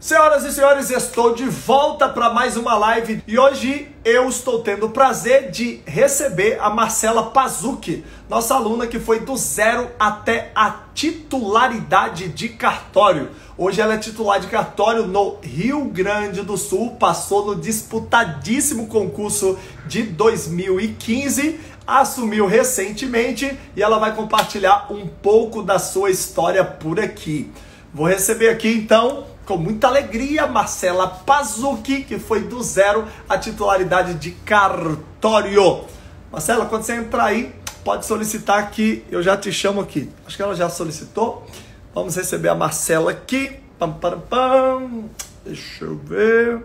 Senhoras e senhores, estou de volta para mais uma live e hoje eu estou tendo o prazer de receber a Marcela Pazucchi, nossa aluna que foi do zero até a titularidade de cartório. Hoje ela é titular de cartório no Rio Grande do Sul, passou no disputadíssimo concurso de 2015, assumiu recentemente e ela vai compartilhar um pouco da sua história por aqui. Vou receber aqui então com muita alegria, Marcela Pazucchi, que foi do zero a titularidade de cartório. Marcela, quando você entrar aí, pode solicitar que eu já te chamo aqui. Acho que ela já solicitou. Vamos receber a Marcela aqui. Pam, pam, pam. Deixa eu ver.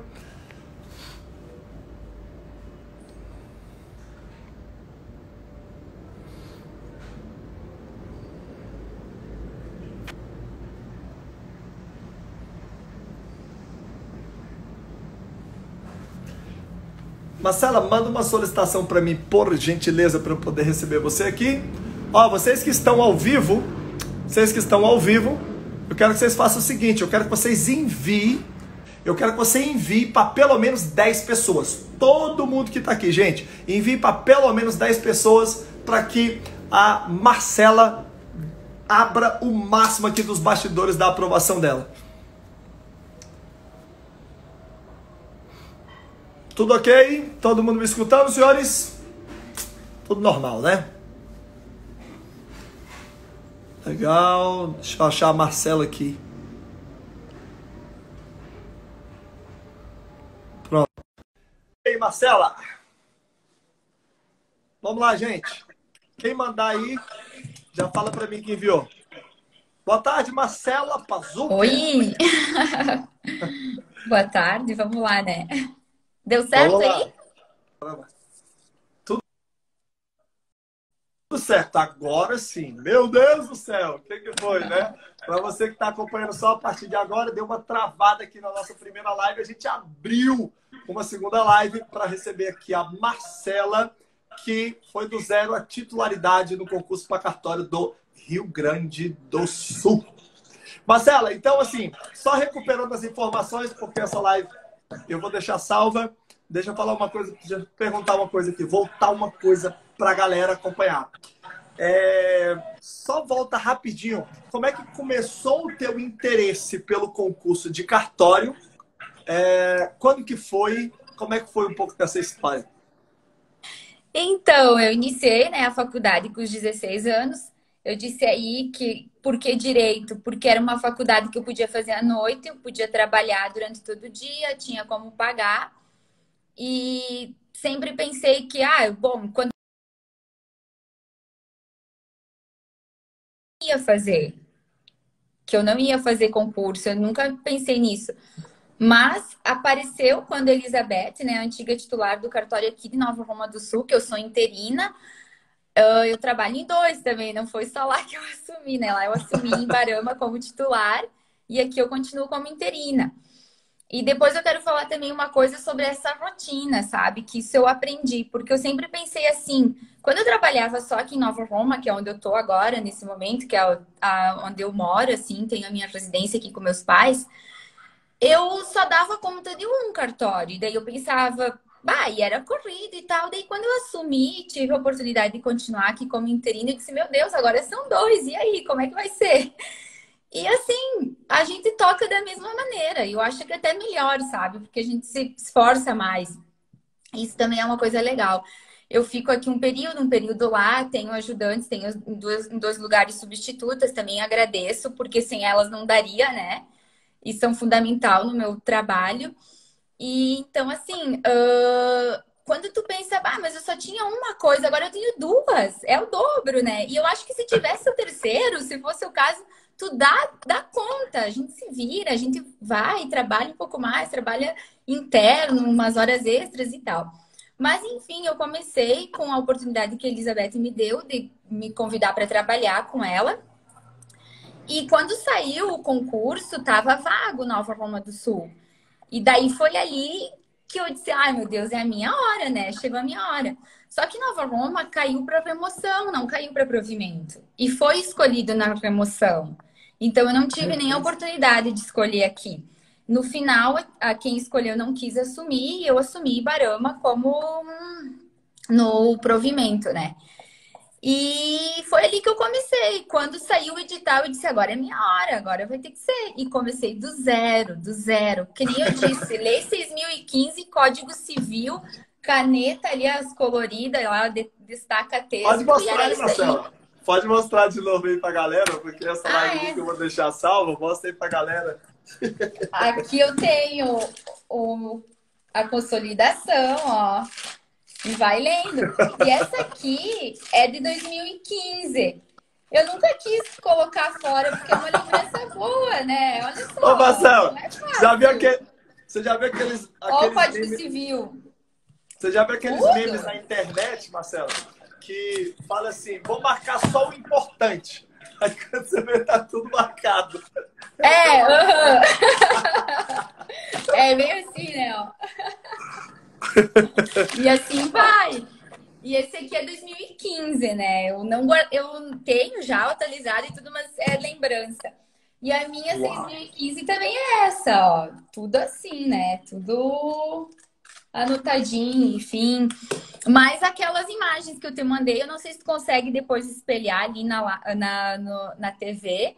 Marcela, manda uma solicitação para mim, por gentileza, para eu poder receber você aqui. Ó, vocês que estão ao vivo, vocês que estão ao vivo, eu quero que vocês façam o seguinte, eu quero que vocês enviem, eu quero que você envie para pelo menos 10 pessoas. Todo mundo que está aqui, gente, envie para pelo menos 10 pessoas para que a Marcela abra o máximo aqui dos bastidores da aprovação dela. Tudo ok? Todo mundo me escutando, senhores? Tudo normal, né? Legal. Deixa eu achar a Marcela aqui. Pronto. E aí, Marcela? Vamos lá, gente. Quem mandar aí, já fala para mim quem enviou. Boa tarde, Marcela Pazuca. Oi! Boa tarde, vamos lá, né? Deu certo aí? Tudo... Tudo certo, agora sim. Meu Deus do céu, o que, que foi, né? Para você que está acompanhando só a partir de agora, deu uma travada aqui na nossa primeira live. A gente abriu uma segunda live para receber aqui a Marcela, que foi do zero a titularidade no concurso para cartório do Rio Grande do Sul. Marcela, então assim, só recuperando as informações, porque essa live eu vou deixar salva. Deixa eu falar uma coisa, deixa eu perguntar uma coisa aqui, voltar uma coisa para a galera acompanhar. É, só volta rapidinho. Como é que começou o teu interesse pelo concurso de cartório? É, quando que foi? Como é que foi um pouco dessa história? Então, eu iniciei né, a faculdade com os 16 anos. Eu disse aí que por que direito? Porque era uma faculdade que eu podia fazer à noite, eu podia trabalhar durante todo o dia, tinha como pagar. E sempre pensei que, ah, bom, quando eu ia fazer, que eu não ia fazer concurso, eu nunca pensei nisso. Mas apareceu quando a Elizabeth, né, a antiga titular do cartório aqui de Nova Roma do Sul, que eu sou interina, eu trabalho em dois também, não foi só lá que eu assumi, né? Lá eu assumi em Barama como titular e aqui eu continuo como interina. E depois eu quero falar também uma coisa sobre essa rotina, sabe? Que isso eu aprendi, porque eu sempre pensei assim, quando eu trabalhava só aqui em Nova Roma, que é onde eu tô agora, nesse momento, que é a, a, onde eu moro, assim, tenho a minha residência aqui com meus pais, eu só dava conta de um cartório. E daí eu pensava, Bah, e era corrido e tal. Daí, quando eu assumi, tive a oportunidade de continuar aqui como interina, eu disse: Meu Deus, agora são dois, e aí, como é que vai ser? E assim, a gente toca da mesma maneira. Eu acho que até melhor, sabe? Porque a gente se esforça mais. Isso também é uma coisa legal. Eu fico aqui um período, um período lá, tenho ajudantes, tenho em dois, dois lugares substitutas, também agradeço, porque sem elas não daria, né? E são fundamental no meu trabalho. E então, assim, uh, quando tu pensa, ah, mas eu só tinha uma coisa, agora eu tenho duas, é o dobro, né? E eu acho que se tivesse o terceiro, se fosse o caso, tu dá, dá conta, a gente se vira, a gente vai, trabalha um pouco mais, trabalha interno, umas horas extras e tal. Mas, enfim, eu comecei com a oportunidade que a Elizabeth me deu de me convidar para trabalhar com ela. E quando saiu o concurso, estava vago Nova Roma do Sul. E daí foi ali que eu disse, ai meu Deus, é a minha hora, né? Chegou a minha hora. Só que Nova Roma caiu para remoção, não caiu para provimento. E foi escolhido na remoção. Então eu não tive nem a oportunidade de escolher aqui. No final, a quem escolheu não quis assumir e eu assumi Barama como no provimento, né? E foi ali que eu comecei. Quando saiu o edital, eu disse: agora é minha hora, agora vai ter que ser. E comecei do zero, do zero. Que nem eu disse: Lei 6.015, Código Civil, caneta ali, as coloridas, lá destaca texto. Pode mostrar aí, Marcela. Pode mostrar de novo aí pra galera, porque essa ah, live é? que eu vou deixar salva, mostra aí pra galera. Aqui eu tenho o, a consolidação, ó. E vai lendo. E essa aqui é de 2015. Eu nunca quis colocar fora, porque é uma lembrança boa, né? Olha só. Ô, Marcelo, é já viu aquele, você já viu aqueles. Ó, o Código memes, Civil. Você já viu aqueles Tudo? memes na internet, Marcelo? Que fala assim: vou marcar só o importante. Aí quando você vê, tá tudo marcado. É, uh -huh. é meio assim, né? Ó. e assim vai. E esse aqui é 2015, né? Eu não eu tenho já atualizado e tudo, mas é lembrança. E a minha Uau. 2015 também é essa, ó. Tudo assim, né? Tudo anotadinho, enfim. Mas aquelas imagens que eu te mandei, eu não sei se tu consegue depois espelhar ali na, na, no, na TV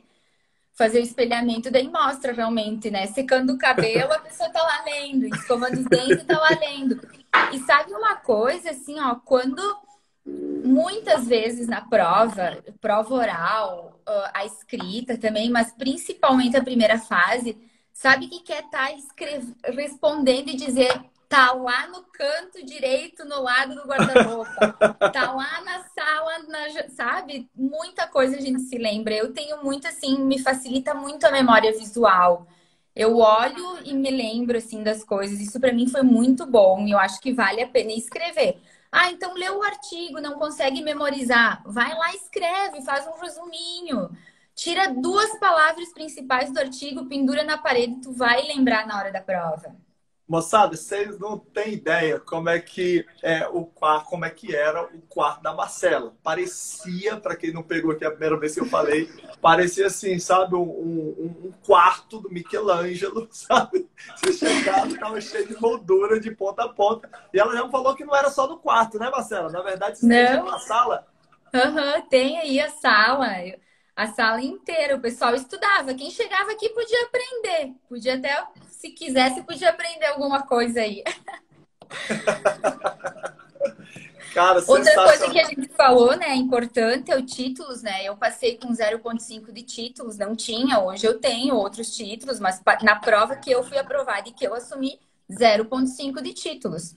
fazer o espelhamento, daí mostra realmente, né? Secando o cabelo, a pessoa tá lá lendo, escovando os dentes, tá lá lendo. E sabe uma coisa, assim, ó, quando muitas vezes na prova, prova oral, a escrita também, mas principalmente a primeira fase, sabe que quer estar tá respondendo e dizer Tá lá no canto direito, no lado do guarda-roupa. tá lá na na, sabe? Muita coisa a gente se lembra. Eu tenho muito, assim, me facilita muito a memória visual. Eu olho e me lembro, assim, das coisas. Isso para mim foi muito bom e eu acho que vale a pena escrever. Ah, então lê o artigo, não consegue memorizar. Vai lá, escreve, faz um resuminho. Tira duas palavras principais do artigo, pendura na parede, tu vai lembrar na hora da prova. Moçada, vocês não têm ideia como é que é o quarto, como é que era o quarto da Marcela. Parecia, para quem não pegou aqui a primeira vez que eu falei, parecia assim, sabe, um, um, um quarto do Michelangelo, sabe? Você chegava, estava cheio de moldura de ponta a ponta. E ela já falou que não era só no quarto, né, Marcela? Na verdade, você tem uma sala. Aham, uhum, tem aí a sala. A sala inteira, o pessoal estudava. Quem chegava aqui podia aprender, podia até se quisesse, podia aprender alguma coisa aí. Cara, Outra coisa que a gente falou, né, importante é o títulos, né? Eu passei com 0,5 de títulos, não tinha, hoje eu tenho outros títulos, mas na prova que eu fui aprovada e que eu assumi 0,5 de títulos.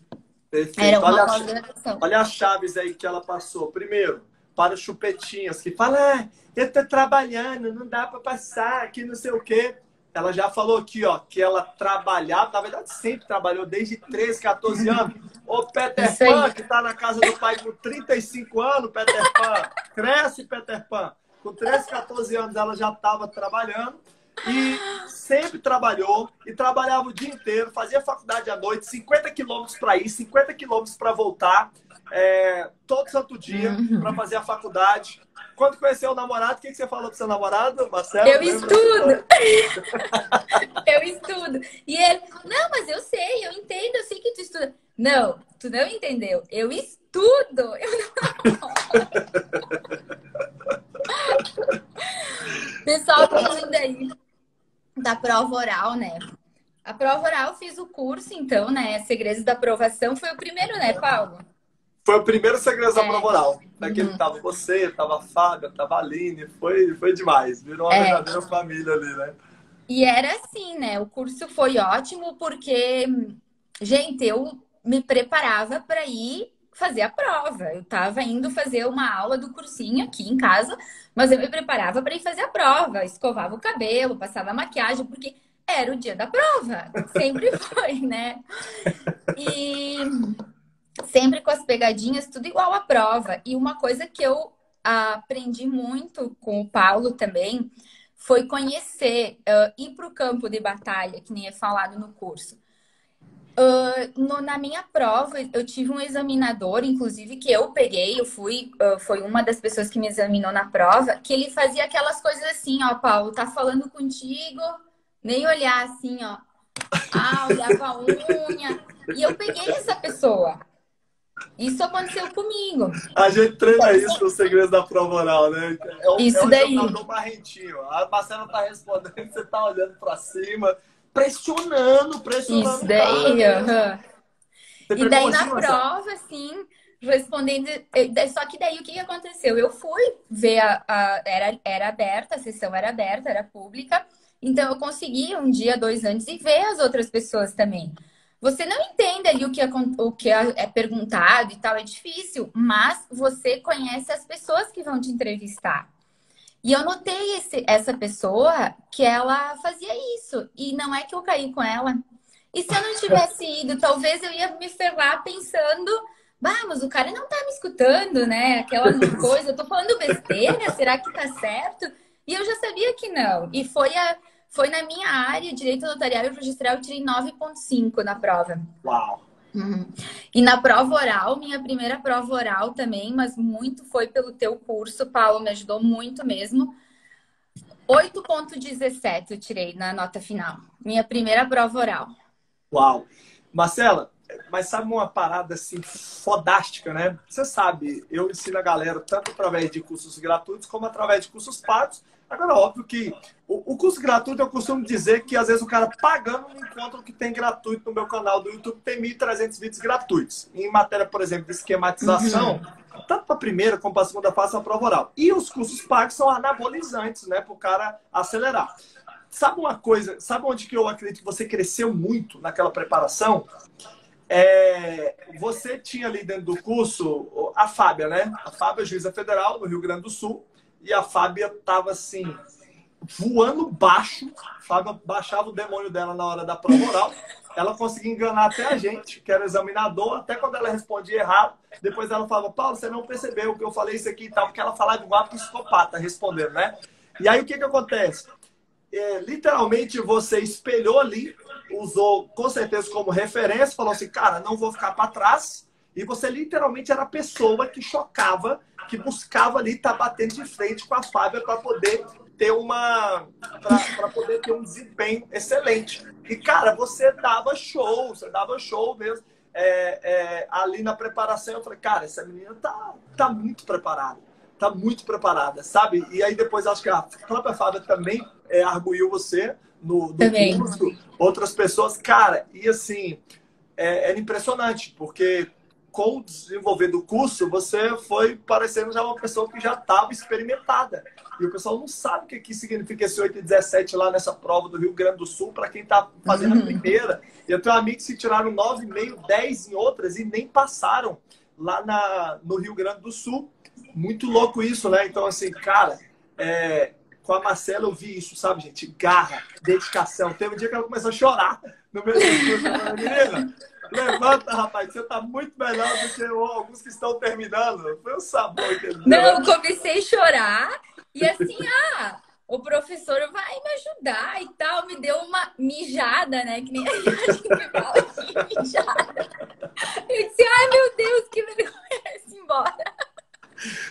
Perfeito. Era uma olha, a, olha as chaves aí que ela passou. Primeiro, para os chupetinhas, que fala, ah, eu tô trabalhando, não dá para passar, aqui não sei o quê ela já falou aqui, ó, que ela trabalhava, na verdade sempre trabalhou desde 13, 14 anos. Ô Peter Pan, que tá na casa do pai com 35 anos, Peter Pan, cresce Peter Pan. Com 13, 14 anos ela já estava trabalhando e sempre trabalhou e trabalhava o dia inteiro, fazia faculdade à noite, 50 quilômetros para ir, 50 quilômetros para voltar, é, todo santo dia uhum. para fazer a faculdade. Quando conheceu o namorado, o que, que você falou pro seu namorado, Marcelo? Eu estudo. eu estudo. E ele, não, mas eu sei, eu entendo, eu sei que tu estuda. Não, tu não entendeu. Eu estudo. Eu não... Pessoal, falando aí da prova oral, né? A prova oral eu fiz o curso, então, né? Segredos da aprovação foi o primeiro, né, Paulo? Foi o primeiro segredo da é. prova oral. Naquele uhum. tava você, tava a Fábio, tava a Aline, foi, foi demais. Virou uma é. verdadeira família ali, né? E era assim, né? O curso foi ótimo porque, gente, eu me preparava para ir fazer a prova. Eu estava indo fazer uma aula do cursinho aqui em casa, mas eu me preparava para ir fazer a prova, escovava o cabelo, passava maquiagem, porque era o dia da prova. Sempre foi, né? E sempre com as pegadinhas, tudo igual à prova. E uma coisa que eu aprendi muito com o Paulo também foi conhecer, uh, ir para o campo de batalha, que nem é falado no curso. Uh, no, na minha prova, eu tive um examinador, inclusive, que eu peguei, eu fui, uh, foi uma das pessoas que me examinou na prova, que ele fazia aquelas coisas assim, ó, Paulo, tá falando contigo, nem olhar assim, ó. Ah, olhava a unha. E eu peguei essa pessoa. Isso aconteceu comigo. A gente treina isso nos segredos da prova oral, né? É um, isso é um daí. marrentinho. A Marcela tá respondendo, você tá olhando para cima, pressionando, pressionando. Isso daí. E daí na prova, assim, respondendo. Só que daí o que aconteceu? Eu fui ver a. a era, era aberta, a sessão era aberta, era pública. Então eu consegui um dia, dois antes, e ver as outras pessoas também. Você não entende ali o que, é, o que é, é perguntado e tal, é difícil, mas você conhece as pessoas que vão te entrevistar. E eu notei esse, essa pessoa que ela fazia isso. E não é que eu caí com ela. E se eu não tivesse ido, talvez eu ia me ferrar pensando, vamos, o cara não tá me escutando, né? Aquela coisa, eu tô falando besteira, será que tá certo? E eu já sabia que não. E foi, a, foi na minha área, direito notarial e registral, eu tirei 9,5 na prova. Uau! Uhum. E na prova oral, minha primeira prova oral também, mas muito foi pelo teu curso, Paulo, me ajudou muito mesmo. 8,17 eu tirei na nota final. Minha primeira prova oral. Uau! Marcela, mas sabe uma parada assim fodástica, né? Você sabe, eu ensino a galera tanto através de cursos gratuitos como através de cursos pagos. Agora, óbvio que o, o, curso gratuito eu costumo dizer que às vezes o cara pagando não encontra o que tem gratuito no meu canal do YouTube, tem 1.300 vídeos gratuitos. Em matéria, por exemplo, de esquematização, uhum. tanto para a primeira como para a segunda fase, a prova oral. E os cursos pagos são anabolizantes, né? Para o cara acelerar. Sabe uma coisa, sabe onde que eu acredito que você cresceu muito naquela preparação? É, você tinha ali dentro do curso a Fábia, né? A Fábia, juíza federal no Rio Grande do Sul, e a Fábia tava assim, voando baixo. A Fábia baixava o demônio dela na hora da prova oral. Ela conseguia enganar até a gente, que era examinador, até quando ela respondia errado. Depois ela falava, Paulo, você não percebeu que eu falei isso aqui e tal, porque ela falava igual a psicopata respondendo, né? E aí o que que acontece? é, literalmente você espelhou ali, usou com certeza como referência, falou assim, cara, não vou ficar para trás. E você literalmente era a pessoa que chocava, que buscava ali estar tá batendo de frente com a Fábia para poder ter uma para poder ter um desempenho excelente. E cara, você dava show, você dava show mesmo. É, é, ali na preparação eu falei, cara, essa menina tá, tá muito preparada tá muito preparada, sabe? E aí depois acho que a própria Fábia também é, arguiu você no, no curso, outras pessoas, cara, e assim, é, era impressionante, porque com o desenvolver do curso, você foi parecendo já uma pessoa que já estava experimentada. E o pessoal não sabe o que, que significa esse 8 e 17 lá nessa prova do Rio Grande do Sul, para quem está fazendo uhum. a primeira. E eu tenho amigos que tiraram 9,5, 10 em outras e nem passaram lá na, no Rio Grande do Sul muito louco isso, né? Então, assim, cara, é, com a Marcela eu vi isso, sabe, gente? Garra, dedicação. Teve um dia que ela começou a chorar no meio do Menina, levanta, rapaz, você tá muito melhor do que alguns que estão terminando. Foi um sabor, entendeu? Não, eu comecei a chorar e assim, ah, o professor vai me ajudar e tal. Me deu uma mijada, né? Que nem a gente fala aqui, mijada. Eu disse, ai meu Deus, que vergonha, embora.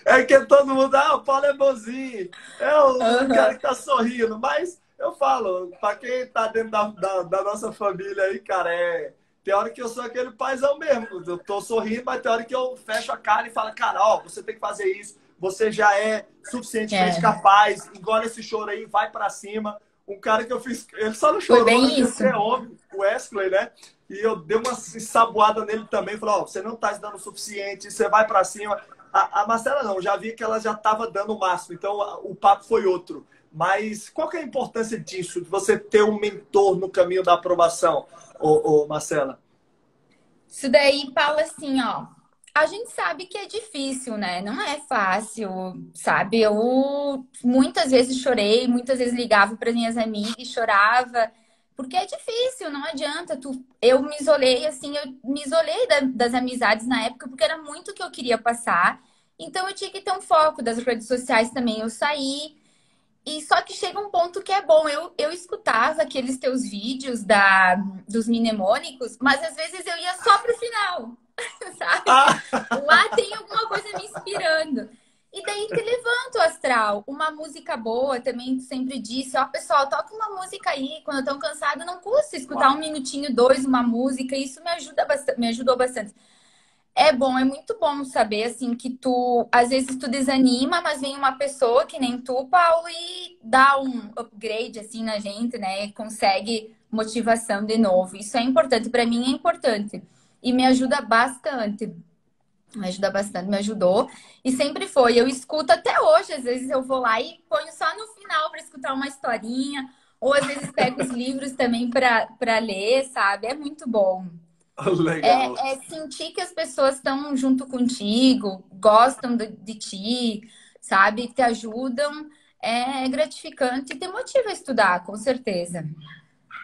É que todo mundo, ah, o Paulo é bonzinho, é o uhum. cara que tá sorrindo. Mas eu falo, pra quem tá dentro da, da, da, nossa família aí, cara, é. Tem hora que eu sou aquele paizão mesmo. Eu tô sorrindo, mas tem hora que eu fecho a cara e falo, cara, ó, você tem que fazer isso, você já é suficientemente é. capaz, engole esse choro aí, vai para cima. Um cara que eu fiz, ele só não chorou, bem isso. é homem, o Wesley, né? E eu dei uma ensaboada nele também, falei, ó, você não tá se dando o suficiente, você vai para cima. A, a Marcela não, já vi que ela já estava dando o máximo, então o papo foi outro. Mas qual que é a importância disso, de você ter um mentor no caminho da aprovação, ô, ô Marcela? Isso daí, Paulo, assim, ó. A gente sabe que é difícil, né? Não é fácil, sabe? Eu muitas vezes chorei, muitas vezes ligava para minhas amigas e chorava, porque é difícil, não adianta. Tu... Eu me isolei, assim, eu me isolei da, das amizades na época, porque era muito o que eu queria passar. Então eu tinha que ter um foco das redes sociais também. Eu saí. E só que chega um ponto que é bom. Eu, eu escutava aqueles teus vídeos da, dos mnemônicos, mas às vezes eu ia só pro final. Sabe? Ah. Lá tem alguma coisa me inspirando. E daí que levanta o astral. Uma música boa, também sempre disse, ó, pessoal, toca uma música aí, quando estão cansados, não custa escutar um minutinho, dois, uma música, isso me ajuda bastante, me ajudou bastante. É bom, é muito bom saber, assim, que tu, às vezes tu desanima, mas vem uma pessoa que nem tu, Paulo, e dá um upgrade, assim, na gente, né? E consegue motivação de novo. Isso é importante, para mim é importante. E me ajuda bastante. Me ajuda bastante, me ajudou. E sempre foi. Eu escuto até hoje, às vezes eu vou lá e ponho só no final para escutar uma historinha. Ou às vezes pego os livros também para ler, sabe? É muito bom. Legal. É, é, sentir que as pessoas estão junto contigo, gostam de, de ti, sabe? Te ajudam. É gratificante e te motiva a estudar, com certeza.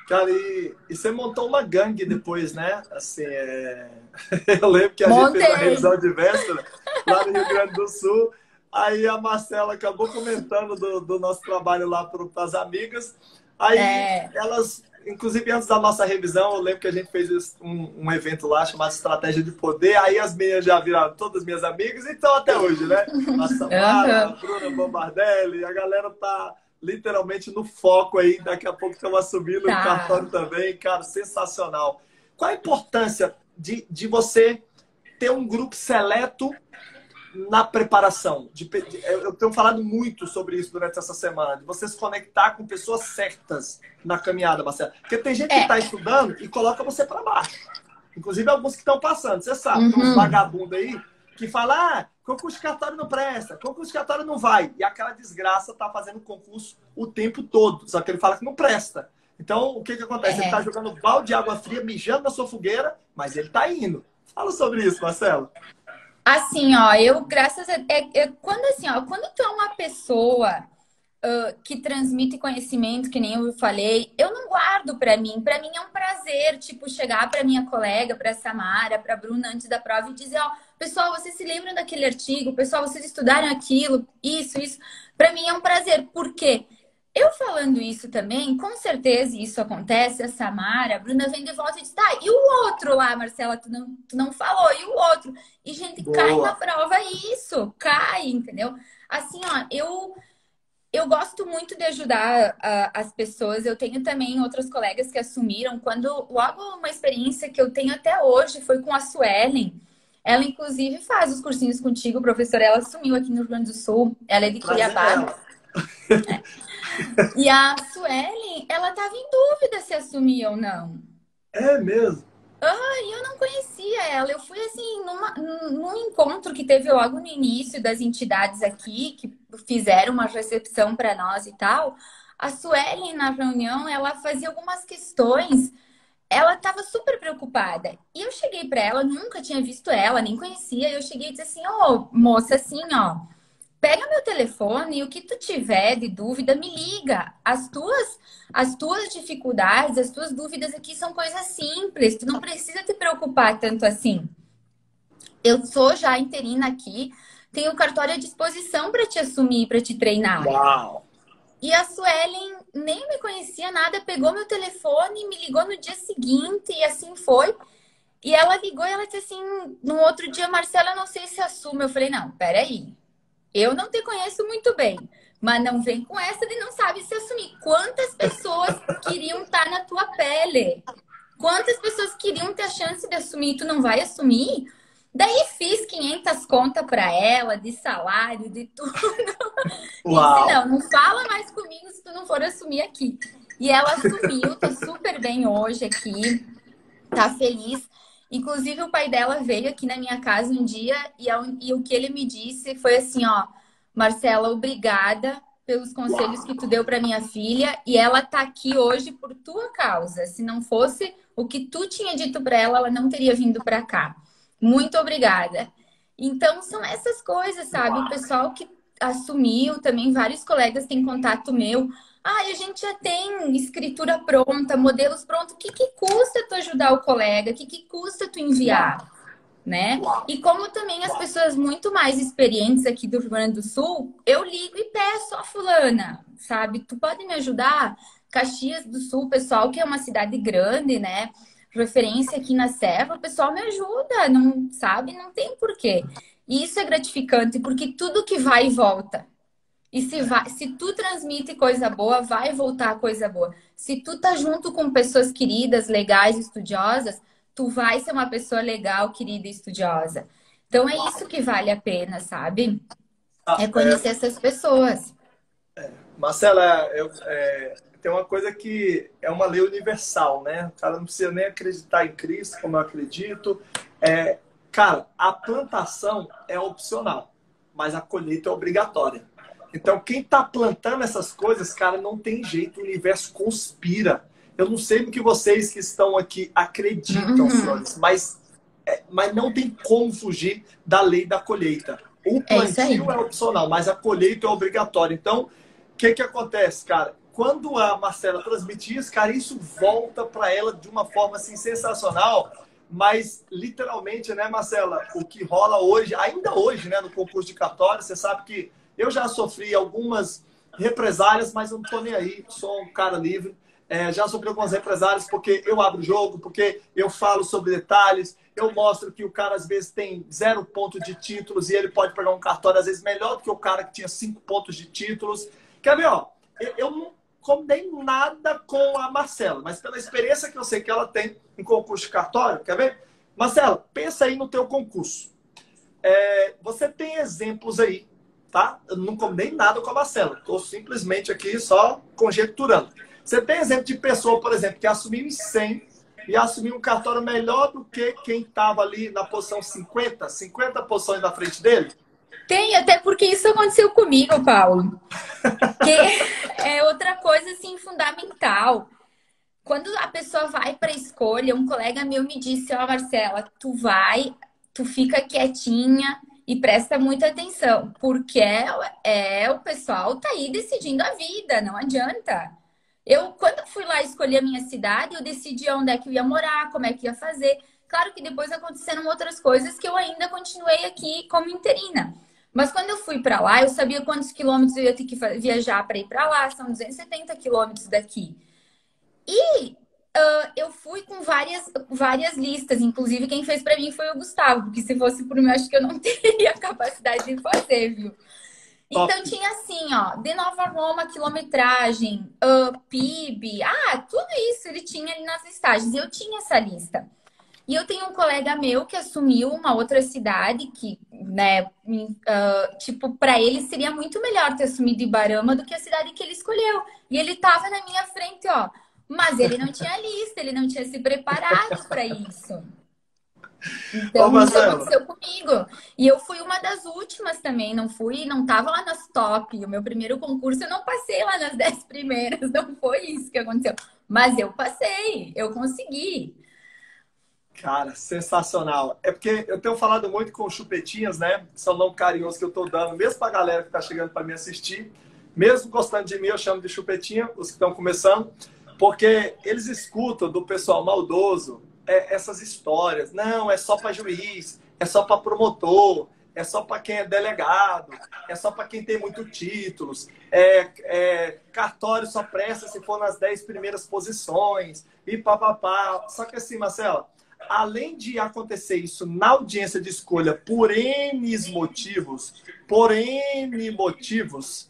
Cara, e, e você montou uma gangue depois, né? Assim, é... eu lembro que a Montei. gente fez a revisão de véspera lá no Rio Grande do Sul. Aí a Marcela acabou comentando do, do nosso trabalho lá para as amigas. Aí é. elas, inclusive antes da nossa revisão, eu lembro que a gente fez um, um evento lá chamado Estratégia de Poder. Aí as minhas já viraram todas minhas amigas, então até hoje, né? A Samara, uhum. a Bruna Bombardelli, a galera tá literalmente no foco aí. Daqui a pouco estamos assumindo tá. o cartório também. Cara, sensacional. Qual a importância de, de você ter um grupo seleto na preparação? De, eu tenho falado muito sobre isso durante essa semana, de você se conectar com pessoas certas na caminhada, Marcela. Porque tem gente é. que está estudando e coloca você para baixo. Inclusive alguns que estão passando. Você sabe, uhum. tem uns uhum. vagabundos aí que falam, ah, concurso cartório não presta, concurso cartório não vai. E aquela desgraça tá fazendo concurso o tempo todo. Só que ele fala que não presta. Então, o que que acontece? É. Ele tá jogando balde de água fria, mijando na sua fogueira, mas ele tá indo. Fala sobre isso, Marcelo. Assim, ó, eu, graças a... É, é, quando assim, ó, quando tu é uma pessoa uh, que transmite conhecimento, que nem eu falei, eu não guardo para mim. Para mim é um prazer, tipo, chegar para minha colega, para Samara, para Bruna antes da prova e dizer, ó, pessoal, vocês se lembram daquele artigo? Pessoal, vocês estudaram aquilo, isso, isso. Para mim é um prazer. Por quê? Eu falando isso também, com certeza isso acontece, a Samara, a Bruna vem de volta e diz, tá, e o outro lá, Marcela, tu não, tu não falou, e o outro? E, gente, Boa. cai na prova isso, cai, entendeu? Assim, ó, eu eu gosto muito de ajudar uh, as pessoas. Eu tenho também outras colegas que assumiram. Quando logo uma experiência que eu tenho até hoje foi com a Suelen. Ela, inclusive, faz os cursinhos contigo, professora. Ela assumiu aqui no Rio Grande do Sul. Ela é de Cuiabá. É. E a Suelen, ela estava em dúvida se assumia ou não. É mesmo? Ah, eu não conhecia ela. Eu fui assim numa, num encontro que teve logo no início das entidades aqui, que fizeram uma recepção para nós e tal. A Suelen, na reunião, ela fazia algumas questões. Ela estava super preocupada. E eu cheguei para ela, nunca tinha visto ela, nem conhecia. Eu cheguei e disse assim: Ô, oh, moça, assim, ó pega meu telefone e o que tu tiver de dúvida, me liga. As tuas, as tuas dificuldades, as tuas dúvidas aqui são coisas simples. Tu não precisa te preocupar tanto assim. Eu sou já interina aqui, tenho o cartório à disposição para te assumir, para te treinar. Uau! E a Suelen nem me conhecia nada, pegou meu telefone, me ligou no dia seguinte e assim foi. E ela ligou e ela disse assim, no outro dia, Marcela, não sei se assume. Eu falei, não, peraí, eu não te conheço muito bem, mas não vem com essa de não sabe se assumir. Quantas pessoas queriam estar na tua pele? Quantas pessoas queriam ter a chance de assumir e tu não vai assumir? Daí fiz 500 contas para ela, de salário, de tudo. Uau. E disse, não, não fala mais comigo se tu não for assumir aqui. E ela assumiu, tá super bem hoje aqui, tá feliz. Inclusive, o pai dela veio aqui na minha casa um dia e, e o que ele me disse foi assim: ó, Marcela, obrigada pelos conselhos que tu deu para minha filha e ela tá aqui hoje por tua causa. Se não fosse o que tu tinha dito para ela, ela não teria vindo para cá. Muito obrigada. Então são essas coisas, sabe? O pessoal que assumiu, também vários colegas têm contato meu. Ah, a gente já tem escritura pronta, modelos prontos. O que, que custa tu ajudar o colega? O que, que custa tu enviar? Né? E como também as pessoas muito mais experientes aqui do Rio Grande do Sul, eu ligo e peço a fulana, sabe? Tu pode me ajudar? Caxias do Sul, pessoal, que é uma cidade grande, né? Referência aqui na Serra, o pessoal me ajuda, não sabe? Não tem porquê. E isso é gratificante, porque tudo que vai e volta. E se, vai, se tu transmite coisa boa, vai voltar coisa boa. Se tu tá junto com pessoas queridas, legais, estudiosas, tu vai ser uma pessoa legal, querida e estudiosa. Então é isso que vale a pena, sabe? Ah, é conhecer é... essas pessoas. É. Marcela, eu, é, tem uma coisa que é uma lei universal, né? O cara não precisa nem acreditar em Cristo, como eu acredito. É, cara, a plantação é opcional, mas a colheita é obrigatória. Então, quem está plantando essas coisas, cara, não tem jeito, o universo conspira. Eu não sei no que vocês que estão aqui acreditam, uhum. senhores, mas, é, mas não tem como fugir da lei da colheita. O é plantio é, é opcional, mas a colheita é obrigatória. Então, o que, que acontece, cara? Quando a Marcela transmite isso, cara, isso volta para ela de uma forma assim sensacional. Mas, literalmente, né, Marcela, o que rola hoje, ainda hoje, né, no concurso de cartório, você sabe que eu já sofri algumas represálias, mas não estou nem aí, sou um cara livre. É, já sofri algumas represálias porque eu abro o jogo, porque eu falo sobre detalhes, eu mostro que o cara às vezes tem zero ponto de títulos e ele pode pegar um cartório às vezes melhor do que o cara que tinha cinco pontos de títulos. Quer ver, ó? Eu, eu não combinei nada com a Marcela, mas pela experiência que eu sei que ela tem em concurso de cartório, quer ver? Marcela, pensa aí no teu concurso. É, você tem exemplos aí tá? Eu não combinei nada com a Marcela. Estou simplesmente aqui só conjecturando. Você tem exemplo de pessoa, por exemplo, que assumiu em 100 e assumiu um cartório melhor do que quem estava ali na posição 50, 50 posições na frente dele? Tem, até porque isso aconteceu comigo, Paulo. que é outra coisa, assim, fundamental. Quando a pessoa vai para a escolha, um colega meu me disse, ó, oh, Marcela, tu vai, tu fica quietinha, e presta muita atenção, porque é, é o pessoal tá aí decidindo a vida, não adianta. Eu, quando fui lá escolher a minha cidade, eu decidi onde é que eu ia morar, como é que ia fazer. Claro que depois aconteceram outras coisas que eu ainda continuei aqui como interina. Mas quando eu fui para lá, eu sabia quantos quilômetros eu ia ter que viajar para ir para lá, são 270 quilômetros daqui. E Uh, eu fui com várias, várias listas, inclusive quem fez para mim foi o Gustavo, porque se fosse por mim, acho que eu não teria capacidade de fazer, viu? Então Top. tinha assim, ó, de Nova Roma, quilometragem, uh, PIB, ah, tudo isso ele tinha ali nas listagens. Eu tinha essa lista. E eu tenho um colega meu que assumiu uma outra cidade que, né, uh, tipo, para ele seria muito melhor ter assumido Ibarama do que a cidade que ele escolheu. E ele tava na minha frente, ó. Mas ele não tinha lista, ele não tinha se preparado para isso. Então, Ô, isso aconteceu comigo. E eu fui uma das últimas também, não fui, não tava lá nas top. O meu primeiro concurso eu não passei lá nas dez primeiras, não foi isso que aconteceu. Mas eu passei, eu consegui. Cara, sensacional. É porque eu tenho falado muito com chupetinhas, né? São nome carinhoso que eu tô dando, mesmo pra galera que tá chegando para me assistir. Mesmo gostando de mim, eu chamo de chupetinha, os que estão começando. Porque eles escutam do pessoal maldoso é, essas histórias. Não, é só para juiz, é só para promotor, é só para quem é delegado, é só para quem tem muitos títulos, é, é, cartório só presta se for nas 10 primeiras posições, e papapá. Só que assim, Marcelo, além de acontecer isso na audiência de escolha por N motivos, por N motivos,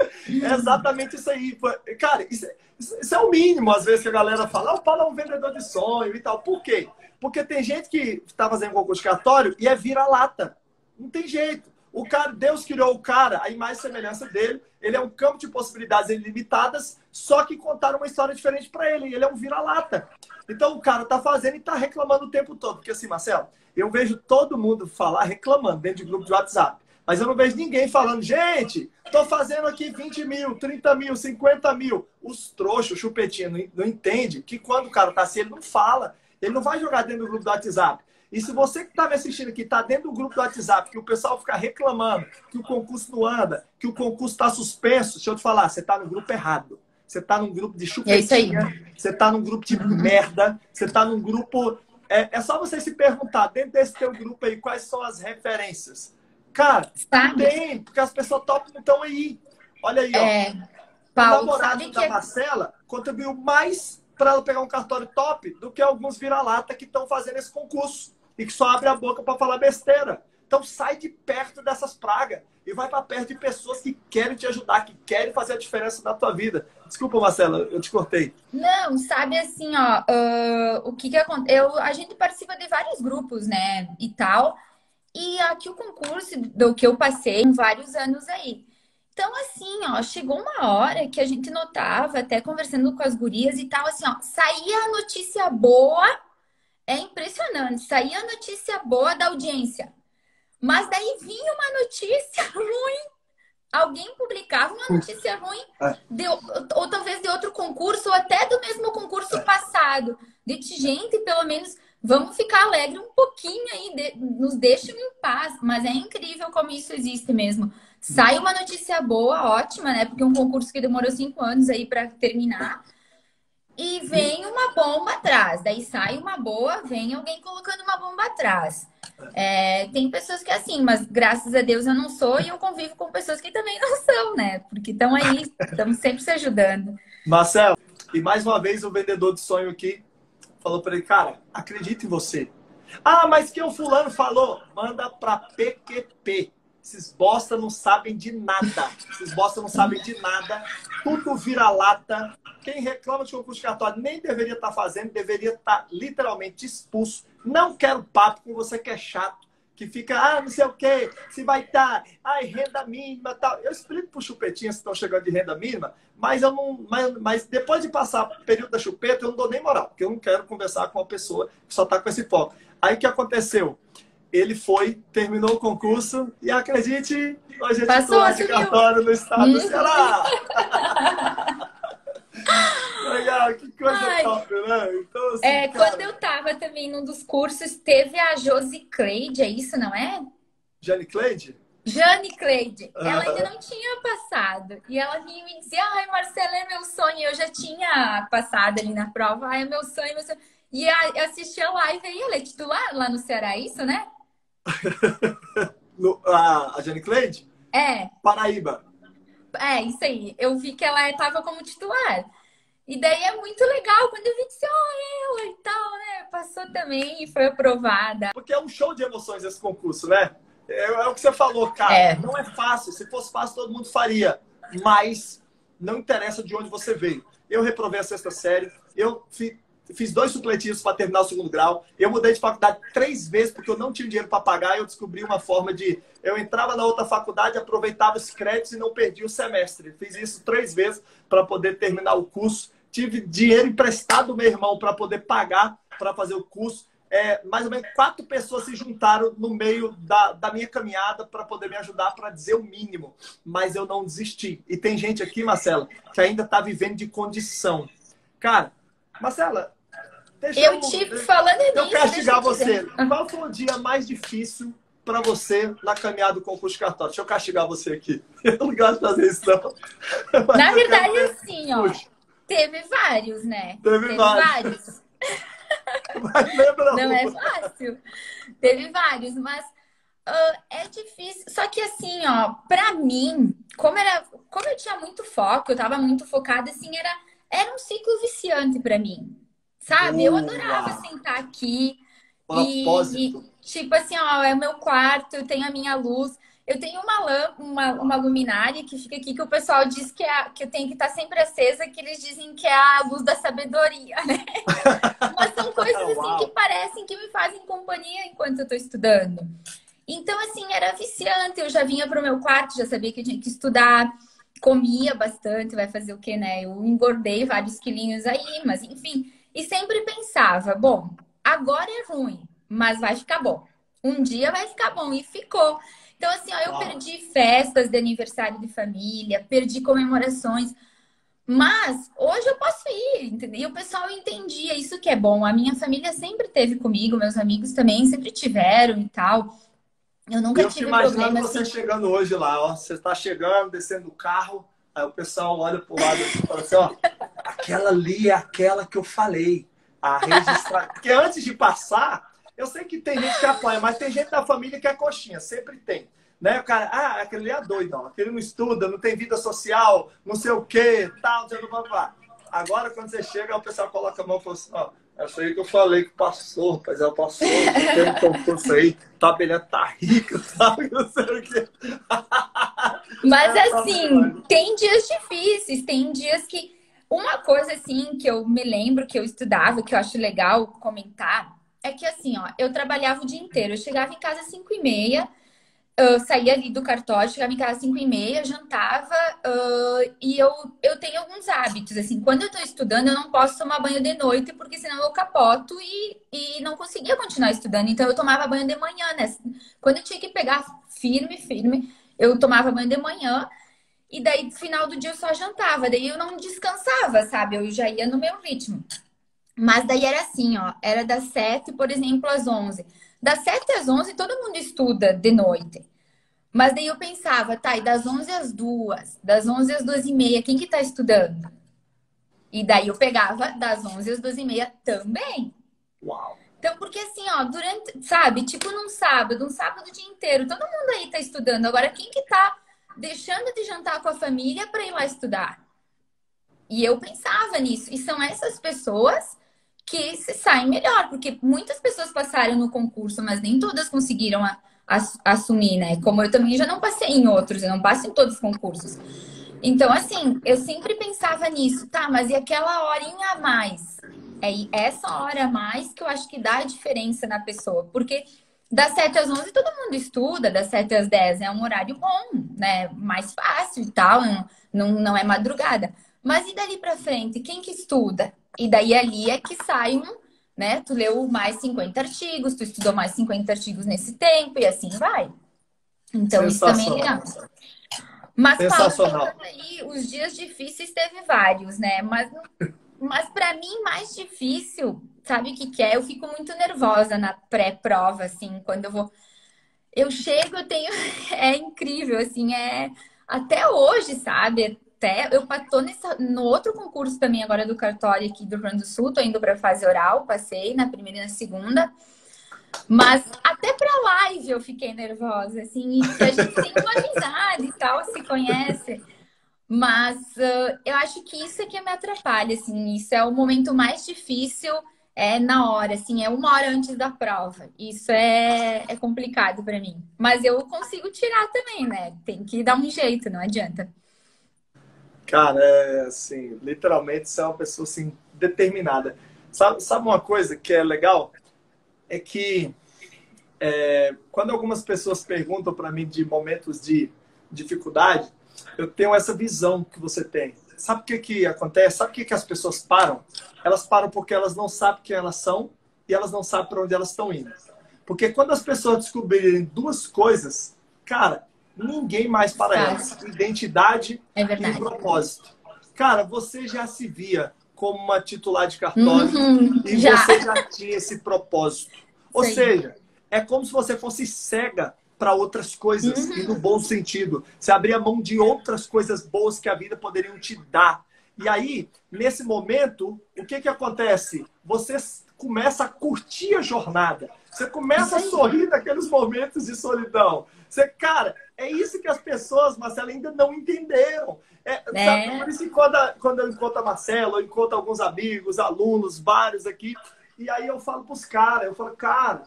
é exatamente isso aí. Cara, isso, isso, é o mínimo, às vezes, que a galera fala, ah, o Paulo é um vendedor de sonho e tal. Por quê? Porque tem gente que está fazendo concurso cartório e é vira-lata. Não tem jeito. O cara, Deus criou o cara, a imagem e semelhança dele. Ele é um campo de possibilidades ilimitadas, só que contaram uma história diferente para ele. Ele é um vira-lata. Então o cara tá fazendo e tá reclamando o tempo todo. Porque assim, Marcelo, eu vejo todo mundo falar reclamando dentro de grupo de WhatsApp. Mas eu não vejo ninguém falando, gente, tô fazendo aqui 20 mil, 30 mil, 50 mil. Os trouxas, o chupetinho, não, não entende que quando o cara tá assim, ele não fala. Ele não vai jogar dentro do grupo do WhatsApp. E se você que está me assistindo aqui está dentro do grupo do WhatsApp, que o pessoal fica reclamando que o concurso não anda, que o concurso está suspenso, deixa eu te falar, você está no grupo errado. Você está num grupo de é chupetinha, é você está num grupo de merda, você está num grupo. É, é só você se perguntar, dentro desse teu grupo aí, quais são as referências. Cara, sabe? tem, porque as pessoas top não estão aí. Olha aí, é, ó. Paulo, o namorado da que... Marcela contribuiu mais para ela pegar um cartório top do que alguns vira-lata que estão fazendo esse concurso e que só abre a boca para falar besteira. Então sai de perto dessas pragas. e vai para perto de pessoas que querem te ajudar, que querem fazer a diferença na tua vida. Desculpa, Marcela, eu te cortei. Não, sabe assim, ó, uh, o que que acontece? A gente participa de vários grupos, né, e tal. E aqui o concurso do que eu passei em vários anos aí. Então, assim, ó, chegou uma hora que a gente notava, até conversando com as gurias e tal, assim, ó, saía a notícia boa, é impressionante, saía a notícia boa da audiência. Mas daí vinha uma notícia ruim. Alguém publicava uma notícia ruim, é. de, ou talvez de outro concurso, ou até do mesmo concurso é. passado. De gente, pelo menos, vamos ficar alegre um pouquinho aí, de, nos deixem em paz. Mas é incrível como isso existe mesmo. Sai uma notícia boa, ótima, né? Porque um concurso que demorou cinco anos aí para terminar. E vem uma bomba atrás. Daí sai uma boa, vem alguém colocando uma bomba atrás. É, tem pessoas que é assim, mas graças a Deus eu não sou e eu convivo com pessoas que também não são, né? Porque estão aí, estamos sempre se ajudando. Marcelo, e mais uma vez o vendedor de sonho aqui falou para ele, cara, acredite em você. Ah, mas que o fulano falou? Manda para PQP. Esses bosta não sabem de nada. Esses bosta não sabem de nada. Tudo vira lata. Quem reclama de concurso cartório nem deveria estar tá fazendo, deveria estar tá literalmente expulso. Não quero papo com você que é chato, que fica, ah, não sei o quê, se vai estar, ai, renda mínima tal. Eu explico para os chupetinhas que estão chegando de renda mínima, mas eu não. Mas, mas depois de passar o período da chupeta, eu não dou nem moral, porque eu não quero conversar com uma pessoa que só está com esse foco. Aí o que aconteceu? ele foi, terminou o concurso e acredite, hoje é Passou, titular de cartório no estado do uhum. Ceará. Legal, que coisa Ai. top, né? Então, assim, é, cara... Quando eu tava também num dos cursos, teve a Josi Cleide, é isso, não é? Jane Cleide? Jane Cleide. Ela ainda não tinha passado. E ela vinha me dizer, ai, Marcela, é meu sonho. Eu já tinha passado ali na prova. Ai, é meu sonho, meu sonho. E eu assisti a live aí, ela é titular lá no Ceará, é isso, né? no, a, a Jane Cleide? É. Paraíba. É, isso aí. Eu vi que ela estava como titular. E daí é muito legal quando eu vi que oh, ela e tal, né? Passou também e foi aprovada. Porque é um show de emoções esse concurso, né? É, é o que você falou, cara. É. Não é fácil. Se fosse fácil, todo mundo faria. Mas não interessa de onde você veio. Eu reprovei a sexta série. Eu fiz dois supletivos para terminar o segundo grau. Eu mudei de faculdade três vezes porque eu não tinha dinheiro para pagar. Eu descobri uma forma de. Eu entrava na outra faculdade, aproveitava os créditos e não perdia o semestre. Fiz isso três vezes para poder terminar o curso. Tive dinheiro emprestado do meu irmão para poder pagar para fazer o curso. É, mais ou menos quatro pessoas se juntaram no meio da, da minha caminhada para poder me ajudar para dizer o mínimo. Mas eu não desisti. E tem gente aqui, Marcela, que ainda está vivendo de condição. Cara, Marcela, Deixa eu, eu tive falando nisso. Eu castigar você. Qual foi o dia mais difícil para você na caminhada do concurso de cartório? Deixa eu castigar você aqui. Eu não gosto de fazer isso, não. Mas na verdade, assim, ó. Puxa. Teve vários, né? Teve, teve vários. vários. Mas lembra Não é fácil. Teve vários, mas uh, é difícil. Só que assim, ó, pra mim, como era, como eu tinha muito foco, eu tava muito focada, assim, era, era um ciclo viciante para mim. Sabe? Eu adorava sentar aqui e, e, tipo assim, ó, é o meu quarto, eu tenho a minha luz. Eu tenho uma lâmpada, uma, uma luminária que fica aqui que o pessoal diz que, é, que eu tenho que estar sempre acesa, que eles dizem que é a luz da sabedoria, né? Mas são coisas assim que parecem que me fazem companhia enquanto eu tô estudando. Então, assim, era viciante. Eu já vinha pro meu quarto, já sabia que eu tinha que estudar, comia bastante, vai fazer o quê, né? Eu engordei vários quilinhos aí, mas enfim. E sempre pensava, bom, agora é ruim, mas vai ficar bom. Um dia vai ficar bom. E ficou. Então, assim, ó, eu perdi festas de aniversário de família, perdi comemorações. Mas hoje eu posso ir, entendeu? E o pessoal entendia isso que é bom. A minha família sempre teve comigo, meus amigos também sempre tiveram e tal. Eu nunca eu tive problema. Eu você assim... chegando hoje lá, ó. Você está chegando, descendo o carro, aí o pessoal olha pro lado e fala assim, ó aquela ali é aquela que eu falei. A registrar. Porque antes de passar, eu sei que tem gente que apoia, mas tem gente da família que é coxinha, sempre tem. Né? O cara, ah, aquele é doido, não. Aquele não estuda, não tem vida social, não sei o quê, tal, não sei o Agora, quando você chega, o pessoal coloca a mão e fala assim, ó, Essa aí que eu falei que passou, rapaz. Ela passou, tem um concurso aí, tabelha tá rica, sabe? Não sei o quê. Mas assim, tem dias difíceis, tem dias que. Uma coisa assim que eu me lembro que eu estudava, que eu acho legal comentar, é que assim, ó, eu trabalhava o dia inteiro. Eu chegava em casa às 5 e meia, eu saía ali do cartório, chegava em casa às 5 e meia, jantava, uh, e eu, eu tenho alguns hábitos, assim, quando eu estou estudando, eu não posso tomar banho de noite, porque senão eu capoto e, e não conseguia continuar estudando, então eu tomava banho de manhã, né? Quando eu tinha que pegar firme, firme, eu tomava banho de manhã, e daí no final do dia eu só jantava, daí eu não descansava, sabe? Eu já ia no meu ritmo. Mas daí era assim, ó, era das 7, por exemplo, às 11. Das 7 às 11, todo mundo estuda de noite. Mas daí eu pensava, tá, e das 11 às 2, das 11 às 2 e meia, quem que tá estudando? E daí eu pegava das 11 às 2 e meia também. Uau! Então, porque assim, ó, durante, sabe, tipo num sábado, um sábado o dia inteiro, todo mundo aí tá estudando. Agora, quem que tá deixando de jantar com a família para ir lá estudar? E eu pensava nisso. E são essas pessoas que se saem melhor, porque muitas pessoas passaram no concurso, mas nem todas conseguiram a, assumir, né? Como eu também já não passei em outros, eu não passo em todos os concursos. Então, assim, eu sempre pensava nisso, tá, mas e aquela horinha a mais? É essa hora a mais que eu acho que dá a diferença na pessoa, porque das 7 às 11 todo mundo estuda, das 7 às 10 é um horário bom, né? Mais fácil e tal, não, não é madrugada. Mas e dali pra frente, quem que estuda? E daí ali é que sai um né? Tu leu mais 50 artigos, tu estudou mais 50 artigos nesse tempo e assim vai. Então, isso também é legal. Mas, Paulo, aí, os dias difíceis teve vários, né? Mas, mas para mim, mais difícil, sabe o que, que é? Eu fico muito nervosa na pré-prova, assim, quando eu vou. Eu chego, eu tenho. É incrível, assim, é. Até hoje, sabe? Até eu tô nessa, no outro concurso também agora do cartório aqui do Rio Grande do Sul, tô indo para fase oral, passei na primeira e na segunda. Mas até para live eu fiquei nervosa, assim, a gente tem uma amizade e tal, se conhece. Mas uh, eu acho que isso é que me atrapalha, assim, isso é o momento mais difícil é na hora, assim, é uma hora antes da prova. Isso é, é complicado para mim. Mas eu consigo tirar também, né? Tem que dar um jeito, não adianta. Cara, é assim, literalmente você é uma pessoa assim, determinada. Sabe, sabe uma coisa que é legal? É que é, quando algumas pessoas perguntam para mim de momentos de dificuldade, eu tenho essa visão que você tem. Sabe o que, que acontece? Sabe o que, que as pessoas param? Elas param porque elas não sabem quem elas são e elas não sabem para onde elas estão indo. Porque quando as pessoas descobrirem duas coisas, cara, ninguém mais para elas. Identidade é e propósito. Cara, você já se via como uma titular de cartório uhum, e já. você já tinha esse propósito. Ou Sim. seja, é como se você fosse cega para outras coisas, uhum. e no bom sentido. Você abria mão de outras coisas boas que a vida poderia te dar. E aí, nesse momento, o que, que acontece? Você começa a curtir a jornada. Você começa a sorrir naqueles momentos de solidão. Você, cara, é isso que as pessoas, Marcelo, ainda não entenderam. É, é. Sabe, por isso que quando, quando eu encontro a Marcelo, eu encontro alguns amigos, alunos, vários aqui, e aí eu falo para os caras, eu falo, cara,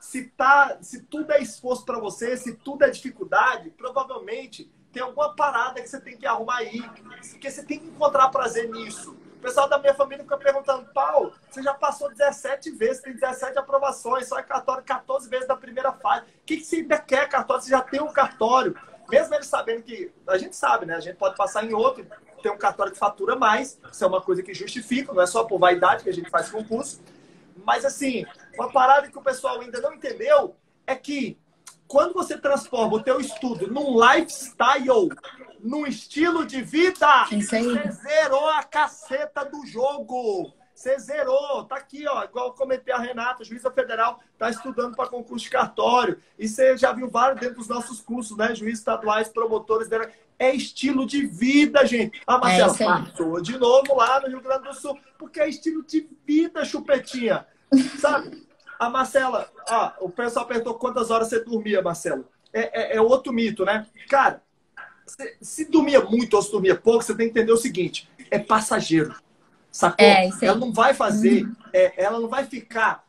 se, tá, se tudo é esforço para você, se tudo é dificuldade, provavelmente tem alguma parada que você tem que arrumar aí, porque você tem que encontrar prazer nisso. O pessoal da minha família fica perguntando, Paulo, você já passou 17 vezes, tem 17 aprovações, só é cartório 14 vezes da primeira fase. O que, você ainda quer cartório? Você já tem um cartório. Mesmo eles sabendo que. A gente sabe, né? A gente pode passar em outro, ter um cartório que fatura mais. Isso é uma coisa que justifica, não é só por vaidade que a gente faz concurso. Mas, assim, uma parada que o pessoal ainda não entendeu é que quando você transforma o teu estudo num lifestyle, num estilo de vida, você zerou a caceta do jogo. Você zerou, tá aqui, ó. Igual eu comentei a Renata, juíza federal, tá estudando para concurso de cartório. E você já viu vários dentro dos nossos cursos, né? Juízes estaduais, promotores. É estilo de vida, gente. A Marcela é passou de novo lá no Rio Grande do Sul, porque é estilo de vida, chupetinha. Sabe? A Marcela, ah, o pessoal perguntou quantas horas você dormia, Marcelo. É, é, é outro mito, né? Cara, se, se, dormia muito ou se dormia pouco, você tem que entender o seguinte: é passageiro. Sacou? É, ela não vai fazer, uhum. é, ela não vai ficar.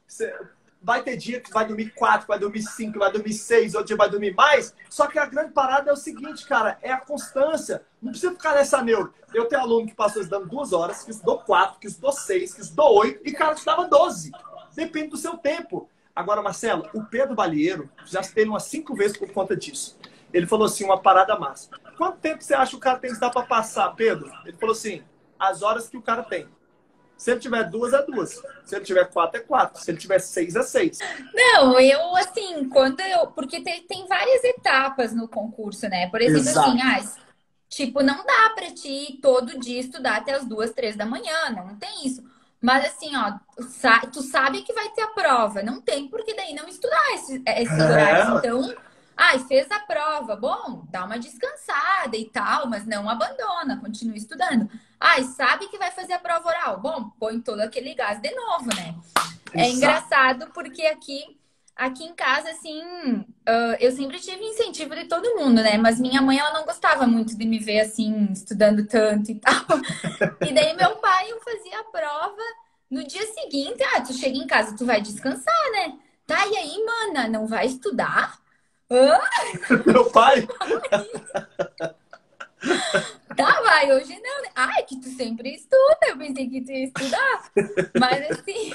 Vai ter dia que vai dormir quatro, vai dormir cinco, vai dormir seis, outro dia vai dormir mais. Só que a grande parada é o seguinte, cara, é a constância. Não precisa ficar nessa neuro. Eu tenho aluno que passou estudando duas horas, que estudou quatro, que estudou seis, que estudou oito, e cara estudava doze. Depende do seu tempo. Agora, Marcelo, o Pedro Balieiro já teve umas cinco vezes por conta disso. Ele falou assim, uma parada massa. Quanto tempo você acha que o cara tem que dar para passar, Pedro? Ele falou assim, as horas que o cara tem. Se ele tiver duas, é duas. Se ele tiver quatro, é quatro. Se ele tiver seis, é seis. Não, eu, assim, quando eu. Porque tem, tem várias etapas no concurso, né? Por exemplo, Exato. assim, ah, tipo, não dá pra ti todo dia estudar até as duas, três da manhã. Não, não tem isso. Mas assim, ó, tu sabe que vai ter a prova. Não tem porque daí não estudar esses, esses é. horários. Então ah, fez a prova. Bom, dá uma descansada e tal, mas não abandona, continua estudando. Ah, sabe que vai fazer a prova oral. Bom, põe todo aquele gás de novo, né? É Exato. É engraçado porque aqui aqui em casa, assim, uh, eu sempre tive incentivo de todo mundo, né? Mas minha mãe, ela não gostava muito de me ver, assim, estudando tanto e tal. e daí meu pai, eu fazia a prova no dia seguinte. Ah, tu chega em casa, tu vai descansar, né? Tá, e aí, mana, não vai estudar? Hã? Meu pai? Tá, vai, hoje não, né? É que tu sempre estuda. Eu pensei que tu ia estudar. Mas assim.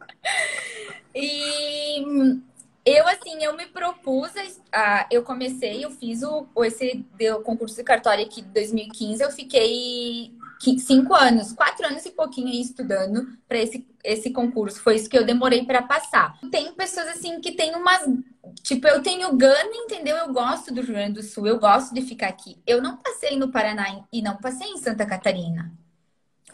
e eu, assim, eu me propus, a, eu comecei, eu fiz o, esse deu concurso de cartório aqui de 2015, eu fiquei cinco anos, quatro anos e pouquinho aí estudando para esse, esse concurso. Foi isso que eu demorei para passar. Tem pessoas assim que tem umas. Tipo, eu tenho gana, entendeu? Eu gosto do Rio Grande do Sul, eu gosto de ficar aqui. Eu não passei no Paraná e não passei em Santa Catarina.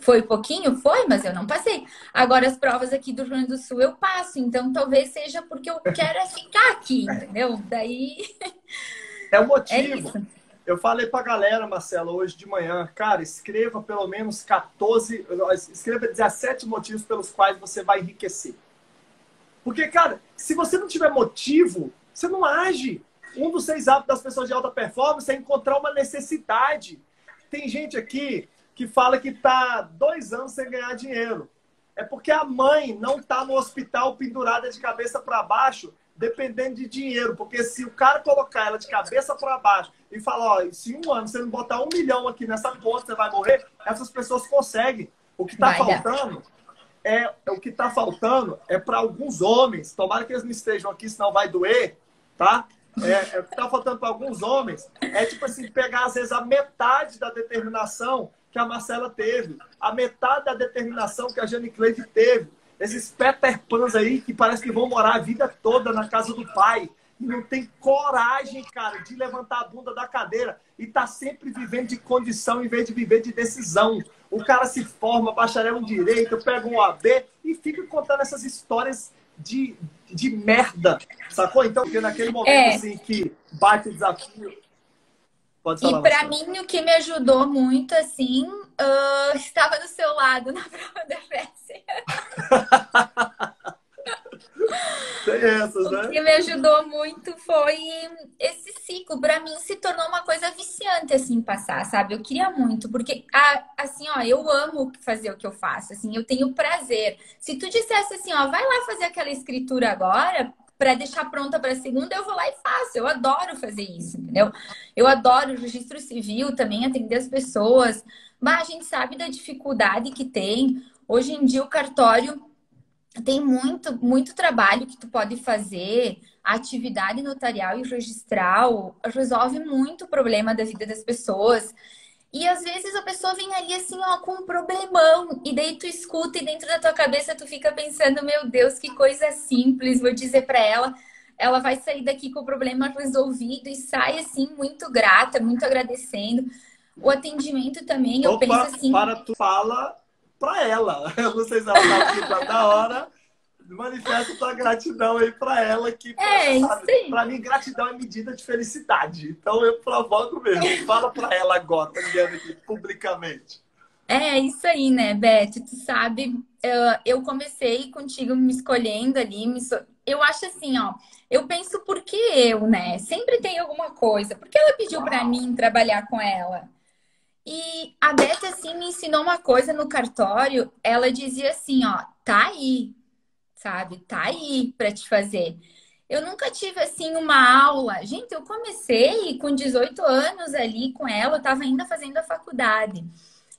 Foi pouquinho? Foi, mas eu não passei. Agora, as provas aqui do Rio Grande do Sul eu passo, então talvez seja porque eu quero é ficar aqui, entendeu? Daí. É o motivo. É eu falei pra galera, Marcelo, hoje de manhã, cara, escreva pelo menos 14, escreva 17 motivos pelos quais você vai enriquecer. Porque, cara, se você não tiver motivo, você não age. Um dos seis hábitos das pessoas de alta performance é encontrar uma necessidade. Tem gente aqui que fala que tá dois anos sem ganhar dinheiro. É porque a mãe não tá no hospital pendurada de cabeça para baixo dependendo de dinheiro, porque se o cara colocar ela de cabeça para baixo e falar, ó, se um ano você não botar um milhão aqui nessa conta, você vai morrer, essas pessoas conseguem. O que está faltando é o que está faltando é para alguns homens. Tomara que eles não estejam aqui, senão vai doer, tá? É, é o que está faltando para alguns homens é tipo assim pegar às vezes a metade da determinação que a Marcela teve, a metade da determinação que a Jane Cleide teve esses Peter Pans aí que parece que vão morar a vida toda na casa do pai e não tem coragem, cara, de levantar a bunda da cadeira e tá sempre vivendo de condição em vez de viver de decisão. O cara se forma, bacharel em direito, pega um AB e fica contando essas histórias de, de merda, sacou? Então, porque naquele momento é. assim que bate o desafio, Pode falar, e para mim, o que me ajudou muito, assim, uh, estava do seu lado na prova da FES. Tem essas, né? O que me ajudou muito foi esse ciclo. Para mim, se tornou uma coisa viciante, assim, passar, sabe? Eu queria muito, porque, assim, ó, eu amo fazer o que eu faço, assim, eu tenho prazer. Se tu dissesse assim, ó, vai lá fazer aquela escritura agora, para deixar pronta para segunda, eu vou lá e faço. Eu adoro fazer isso, entendeu? Eu adoro o registro civil também, atender as pessoas. Mas a gente sabe da dificuldade que tem. Hoje em dia o cartório tem muito, muito trabalho que tu pode fazer. A atividade notarial e registral resolve muito o problema da vida das pessoas. E às vezes a pessoa vem ali assim, ó, com um problemão, e daí tu escuta e dentro da tua cabeça tu fica pensando, meu Deus, que coisa simples, vou dizer para ela, ela vai sair daqui com o problema resolvido e sai assim muito grata, muito agradecendo. O atendimento também, Opa, eu penso assim, para tu fala para ela. Eu não sei se ela tá aqui pra da hora manifesta tua gratidão aí para ela que é, para mim gratidão é medida de felicidade. Então eu provoco mesmo. Fala para ela agora, tá aqui publicamente. É isso aí, né, Beth? Tu sabe, eu comecei contigo me escolhendo ali, me so... eu acho assim, ó, eu penso por que eu, né? Sempre tem alguma coisa. Porque ela pediu para mim trabalhar com ela. E a Beth, assim, me ensinou uma coisa no cartório. Ela dizia assim, ó, tá aí, sabe? Tá aí para te fazer. Eu nunca tive, assim, uma aula. Gente, eu comecei com 18 anos ali com ela, eu tava ainda fazendo a faculdade.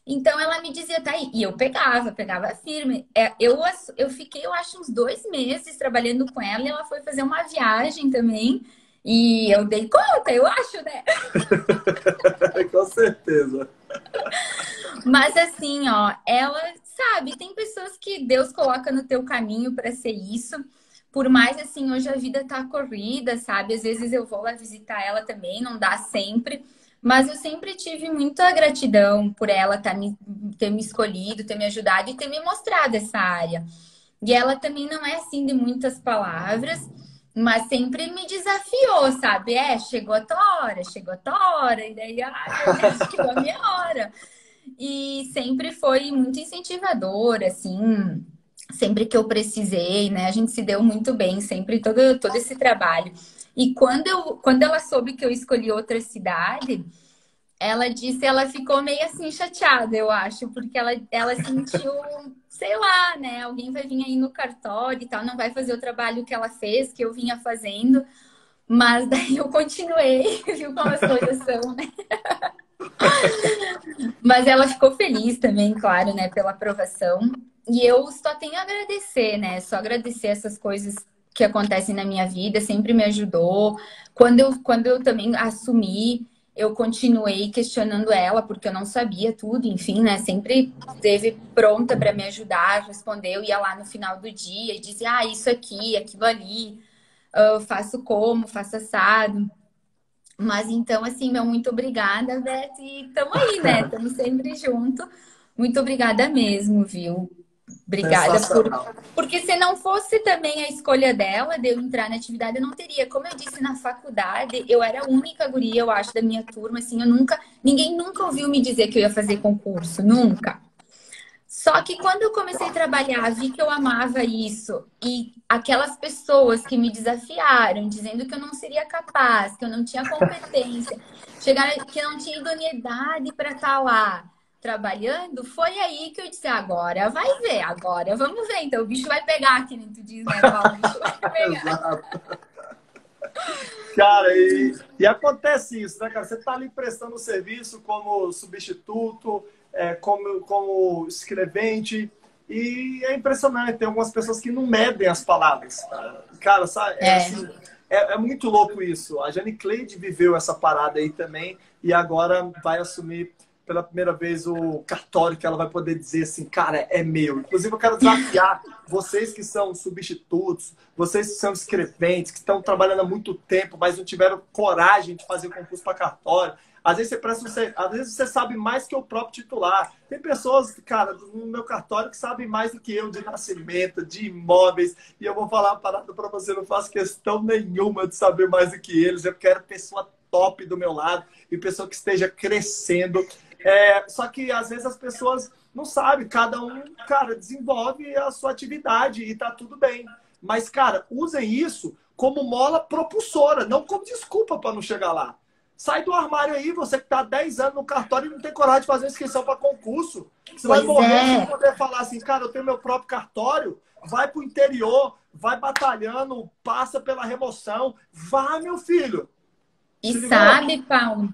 Então ela me dizia, tá aí. E eu pegava, pegava firme. É, eu, eu fiquei, eu acho, uns dois meses trabalhando com ela e ela foi fazer uma viagem também. E eu dei conta, eu acho, né? Com certeza. Mas assim, ó, ela sabe, tem pessoas que Deus coloca no teu caminho para ser isso. Por mais assim, hoje a vida tá corrida, sabe? Às vezes eu vou lá visitar ela também, não dá sempre. Mas eu sempre tive muita gratidão por ela tá me, ter me escolhido, ter me ajudado e ter me mostrado essa área. E ela também não é assim de muitas palavras, mas sempre me desafiou, sabe? É, chegou a tua hora, chegou a tua hora. E daí, Deus, chegou a minha hora. E sempre foi muito incentivador, assim, sempre que eu precisei, né? A gente se deu muito bem, sempre todo, todo esse trabalho. E quando, eu, quando ela soube que eu escolhi outra cidade, ela disse, ela ficou meio assim chateada, eu acho, porque ela, ela sentiu sei lá, né? Alguém vai vir aí no cartório e tal, não vai fazer o trabalho que ela fez, que eu vinha fazendo. Mas daí eu continuei, viu como as coisas são, né? Mas ela ficou feliz também, claro, né, pela aprovação. E eu só tenho a agradecer, né? Só agradecer essas coisas que acontecem na minha vida, sempre me ajudou. Quando eu, quando eu também assumi eu continuei questionando ela, porque eu não sabia tudo, enfim, né? Sempre esteve pronta para me ajudar, respondeu, ia lá no final do dia e dizia, ah, isso aqui, aquilo ali, eu faço como, faço assado. Mas então, assim, meu, muito obrigada, Beth, e tamo aí, né? Estamos sempre junto. Muito obrigada mesmo, viu? Obrigada por. Porque se não fosse também a escolha dela de eu entrar na atividade, eu não teria. Como eu disse na faculdade, eu era a única guria, eu acho, da minha turma. Assim, eu nunca. Ninguém nunca ouviu me dizer que eu ia fazer concurso. Nunca. Só que quando eu comecei a trabalhar, vi que eu amava isso. E aquelas pessoas que me desafiaram, dizendo que eu não seria capaz, que eu não tinha competência, chegaram que eu não tinha idoneidade para estar tá lá trabalhando, foi aí que eu disse, agora vai ver, agora vamos ver. Então o bicho vai pegar, que nem tu diz, né, Paulo? O bicho vai pegar. Cara, e, e, acontece isso, né, cara? Você tá ali prestando serviço como substituto, é, como, como escrevente, e é impressionante, tem algumas pessoas que não medem as palavras. Cara, sabe? É, é. Assim, é, é, muito louco isso. A Jane Cleide viveu essa parada aí também e agora vai assumir pela primeira vez o cartório que ela vai poder dizer assim, cara, é meu. Inclusive, eu quero desafiar vocês que são substitutos, vocês que são escreventes, que estão trabalhando há muito tempo, mas não tiveram coragem de fazer concurso para cartório. Às vezes você presta, você, às vezes você sabe mais que o próprio titular. Tem pessoas, cara, no meu cartório que sabem mais do que eu de nascimento, de imóveis. E eu vou falar uma parada para você, não faço questão nenhuma de saber mais do que eles. Eu quero pessoa top do meu lado e pessoa que esteja crescendo é, só que às vezes as pessoas não sabem, cada um, cara, desenvolve a sua atividade e tá tudo bem. Mas, cara, usem isso como mola propulsora, não como desculpa para não chegar lá. Sai do armário aí, você que está 10 anos no cartório e não tem coragem de fazer inscrição para concurso. Você pois vai morrer é. sem poder falar assim, cara, eu tenho meu próprio cartório, vai para o interior, vai batalhando, passa pela remoção. Vá, meu filho. E sabe, Paulo,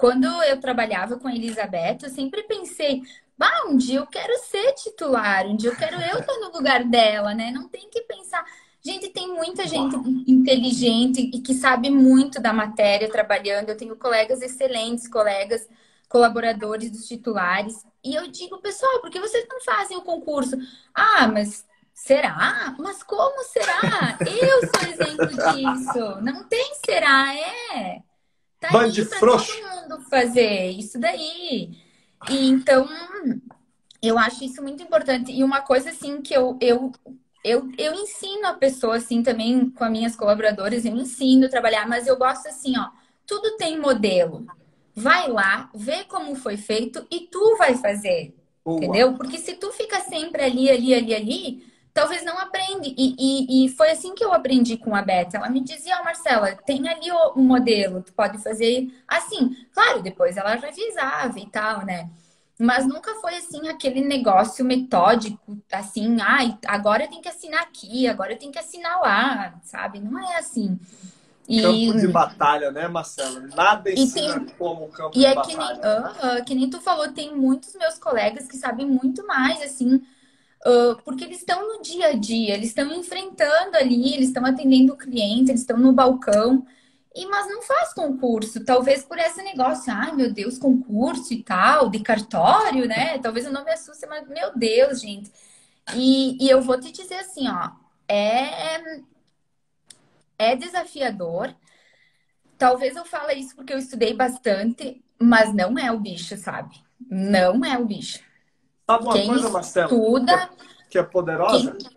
quando eu trabalhava com a Elizabeth, eu sempre pensei, ah, um dia eu quero ser titular, um dia eu quero eu estar no lugar dela, né? Não tem que pensar. Gente, tem muita gente inteligente e que sabe muito da matéria trabalhando. Eu tenho colegas excelentes, colegas colaboradores dos titulares. E eu digo, pessoal, por que vocês não fazem o concurso? Ah, mas será? Mas como será? Eu sou exemplo disso. Não tem será, é. Tá Band de frouxo. todo mundo fazer isso daí. E então, eu acho isso muito importante. E uma coisa assim que eu, eu, eu, eu ensino a pessoa assim também com as minhas colaboradoras, eu ensino a trabalhar, mas eu gosto assim, ó, tudo tem modelo. Vai lá, vê como foi feito e tu vai fazer. Boa. Entendeu? Porque se tu fica sempre ali, ali, ali, ali, talvez não aprende. E, e, e, foi assim que eu aprendi com a Beth. Ela me dizia, oh, Marcela, tem ali o, o, modelo, tu pode fazer assim. Claro, depois ela revisava e tal, né? Mas nunca foi assim aquele negócio metódico, assim, ai, ah, agora tem que assinar aqui, agora tem que assinar lá, sabe? Não é assim. E... Campo de batalha, né, Marcela? Nada ensina tem... como campo e de é batalha. Que nem, uh, uh, que nem tu falou, tem muitos meus colegas que sabem muito mais, assim, uh, porque eles estão no dia a dia, eles estão enfrentando ali, eles estão atendendo o cliente, eles estão no balcão, e mas não faz concurso, talvez por esse negócio, ai meu Deus, concurso e tal, de cartório, né? Talvez eu não me assuste, mas meu Deus, gente. E, e eu vou te dizer assim, ó, é é desafiador. Talvez eu fale isso porque eu estudei bastante, mas não é o bicho, sabe? Não é o bicho. Sabe uma Quem coisa, Marcelo? Estuda, que, é, é poderosa? Quem...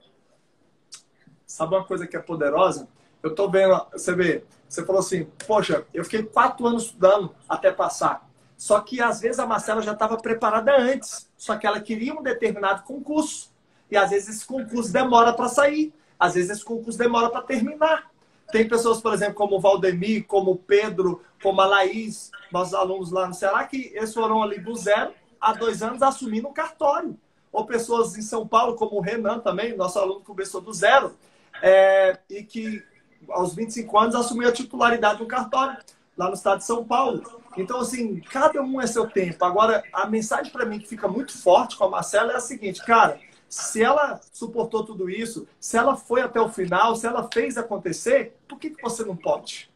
Sabe uma coisa que é poderosa? Eu tô vendo, você vê, você falou assim, poxa, eu fiquei quatro anos estudando até passar. Só que às vezes a Marcela já estava preparada antes, só que ela queria um determinado concurso. E às vezes esse concurso demora para sair, às vezes esse concurso demora para terminar. Tem pessoas, por exemplo, como o Valdemir, como o Pedro, como a Laís, nossos alunos lá no Ceará, que eles foram ali do zero há dois anos assumindo um cartório. Ou pessoas em São Paulo, como o Renan também, nosso aluno que começou do zero, é, e que aos 25 anos assumiu a titularidade do cartório lá no estado de São Paulo. Então, assim, cada um é seu tempo. Agora, a mensagem para mim que fica muito forte com a Marcela é a seguinte, cara, se ela suportou tudo isso, se ela foi até o final, se ela fez acontecer, por que, que você não pode?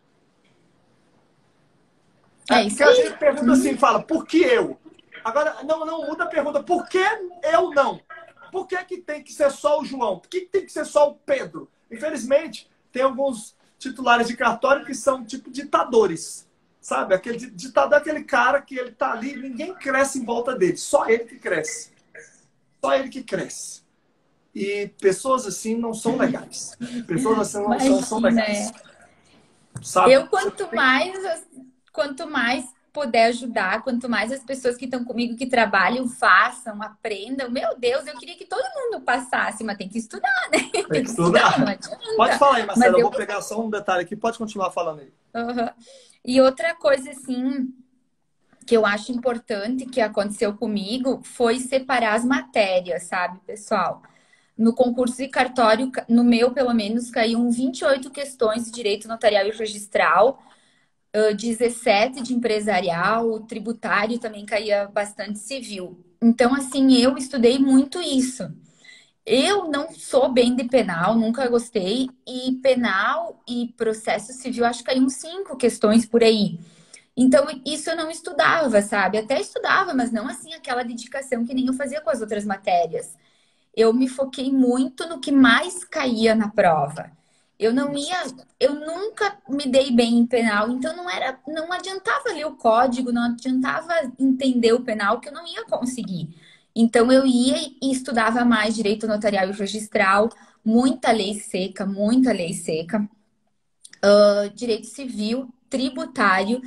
É, isso a gente pergunta assim, fala, por que eu? Agora, não, não muda a pergunta, por que eu não? Por que, que tem que ser só o João? Por que, que tem que ser só o Pedro? Infelizmente, tem alguns titulares de cartório que são tipo ditadores. Sabe? Aquele ditador é aquele cara que ele tá ali, ninguém cresce em volta dele, só ele que cresce. Só ele que cresce. E pessoas assim não são legais. Pessoas assim não Imagina, são, são legais. Sabe? Eu, quanto mais, quanto mais puder ajudar, quanto mais as pessoas que estão comigo, que trabalham, façam, aprendam. Meu Deus, eu queria que todo mundo passasse, mas tem que estudar, né? Tem, que estudar. estudar Pode falar aí, Marcela, eu vou pegar só um detalhe aqui. Pode continuar falando aí. Uhum. E outra coisa, assim, que eu acho importante que aconteceu comigo foi separar as matérias, sabe, pessoal? No concurso de cartório, no meu pelo menos, caíam 28 questões de direito notarial e registral, 17 de empresarial, tributário também caía bastante civil. Então, assim, eu estudei muito isso. Eu não sou bem de penal, nunca gostei, e penal e processo civil, acho que caíam cinco questões por aí. Então, isso eu não estudava, sabe? Até estudava, mas não assim aquela dedicação que nem eu fazia com as outras matérias. Eu me foquei muito no que mais caía na prova. Eu não ia, eu nunca me dei bem em penal, então não era, não adiantava ler o código, não adiantava entender o penal que eu não ia conseguir. Então eu ia e estudava mais direito notarial e registral, muita lei seca, muita lei seca, uh, direito civil, tributário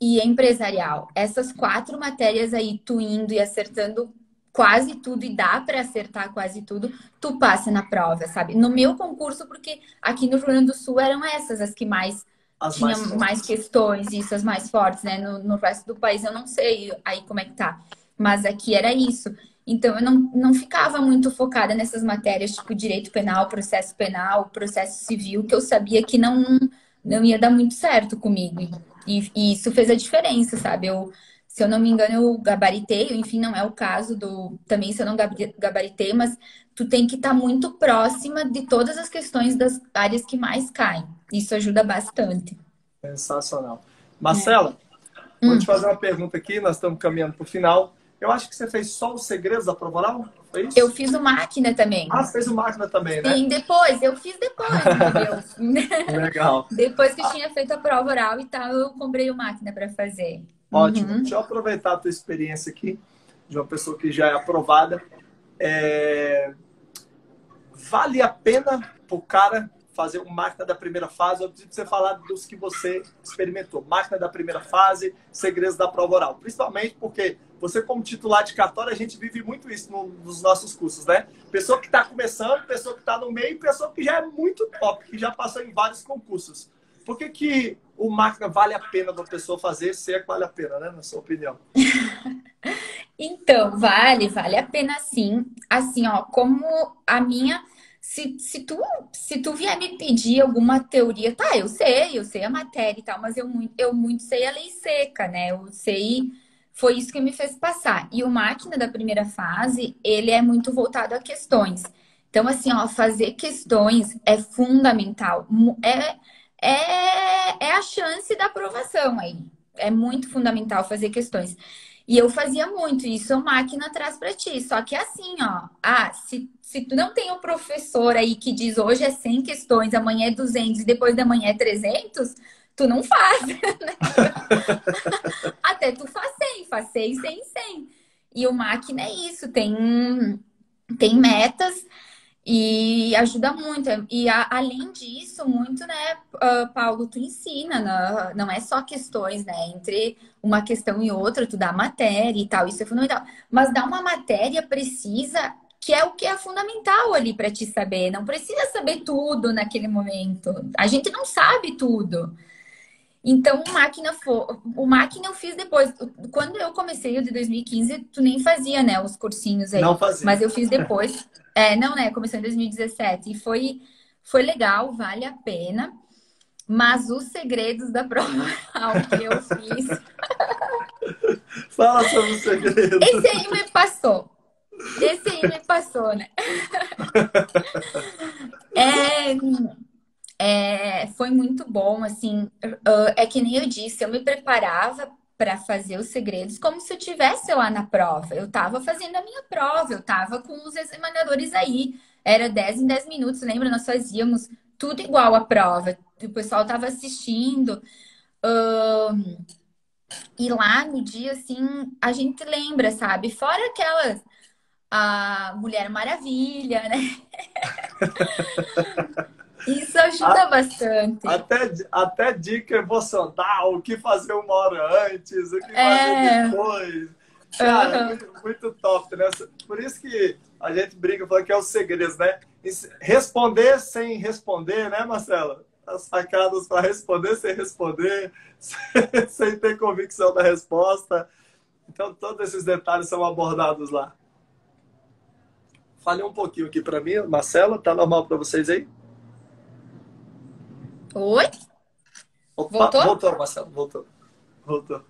e empresarial. Essas quatro matérias aí, tu indo e acertando quase tudo e dá para acertar quase tudo, tu passa na prova, sabe? No meu concurso, porque aqui no Rio Grande do Sul eram essas as que mais as tinham mais, mais, questões, isso, as mais fortes, né? No, no resto do país eu não sei aí como é que tá. Mas aqui era isso. Então eu não, não ficava muito focada nessas matérias, tipo direito penal, processo penal, processo civil, que eu sabia que não, não ia dar muito certo comigo. E, e, isso fez a diferença, sabe? Eu, se eu não me engano, eu gabaritei, enfim, não é o caso do. Também se eu não gabaritei, mas tu tem que estar tá muito próxima de todas as questões das áreas que mais caem. Isso ajuda bastante. Sensacional. Marcela, é. vou hum. te fazer uma pergunta aqui, nós estamos caminhando para o final. Eu acho que você fez só os segredos da prova oral? Foi isso? Eu fiz o máquina também. Ah, você fez o máquina também, né? Sim, depois. Eu fiz depois, entendeu? Legal. depois que eu tinha feito a prova oral e tal, eu comprei o máquina para fazer. Ótimo. Uhum. Deixa eu aproveitar a tua experiência aqui, de uma pessoa que já é aprovada. É... Vale a pena o cara fazer uma máquina da primeira fase? Eu preciso você falar dos que você experimentou. Máquina da primeira fase, segredos da prova oral. Principalmente porque Você, como titular de cartório, a gente vive muito isso nos nossos cursos, né? Pessoa que está começando, pessoa que está no meio, pessoa que já é muito top, que já passou em vários concursos. Por que, que o máquina vale a pena da pessoa fazer, se é que vale a pena, né? Na sua opinião. então, vale, vale a pena sim. Assim, ó, como a minha se, se, tu, se tu vier me pedir alguma teoria, tá, eu sei, eu sei a matéria e tal, mas eu, eu muito sei a lei seca, né? Eu sei, foi isso que me fez passar. E o máquina da primeira fase, ele é muito voltado a questões. Então, assim, ó, fazer questões é fundamental. É, é, é a chance da aprovação aí. É muito fundamental fazer questões. E eu fazia muito isso, a máquina traz para ti. Só que é assim, ó, ah, se, se tu não tem um professor aí que diz hoje é 100 questões, amanhã é 200 e depois da manhã é 300, tu não faz. Né? Até tu faz 100, faz 100, 100, 100. E o máquina é isso, tem, tem metas e ajuda muito. E a, além disso, muito, né, uh, Paulo, tu ensina, né? não é só questões, né? Entre uma questão e outra, tu dá matéria e tal, isso é fundamental. Mas dá uma matéria precisa, que é o que é fundamental ali para te saber. Não precisa saber tudo naquele momento. A gente não sabe tudo. Então, o máquina, for, o máquina eu fiz depois. Quando eu comecei o de 2015, tu nem fazia, né, os cursinhos aí. Não fazia. Mas eu fiz depois. É, não, né? Comecei em 2017 e foi, foi legal, vale a pena. Mas os segredos da prova oral que eu fiz. Fala sobre os segredos. Esse aí me passou. Esse aí me passou, né? É, é, foi muito bom, assim. É que nem eu disse, eu me preparava para fazer os segredos como se eu tivesse lá na prova. Eu estava fazendo a minha prova, eu estava com os examinadores aí. Era 10 em 10 minutos, lembra? Nós fazíamos tudo igual à prova. O pessoal estava assistindo. Um, e lá no dia, assim, a gente lembra, sabe? Fora aquelas. A Mulher Maravilha, né? Isso ajuda a, bastante. Até, até dica emocional, o que fazer uma hora antes, o que é... fazer depois. Cara, uhum. muito, muito, top, né? Por isso que a gente briga falando que é os segredos, né? Responder sem responder, né, Marcela? As sacadas para responder sem responder, sem ter convicção da resposta. Então, todos esses detalhes são abordados lá. Fale um pouquinho aqui para mim, Marcela. Tá normal para vocês aí? Oi? Opa, voltou? Voltou, Marcelo, voltou. Voltou.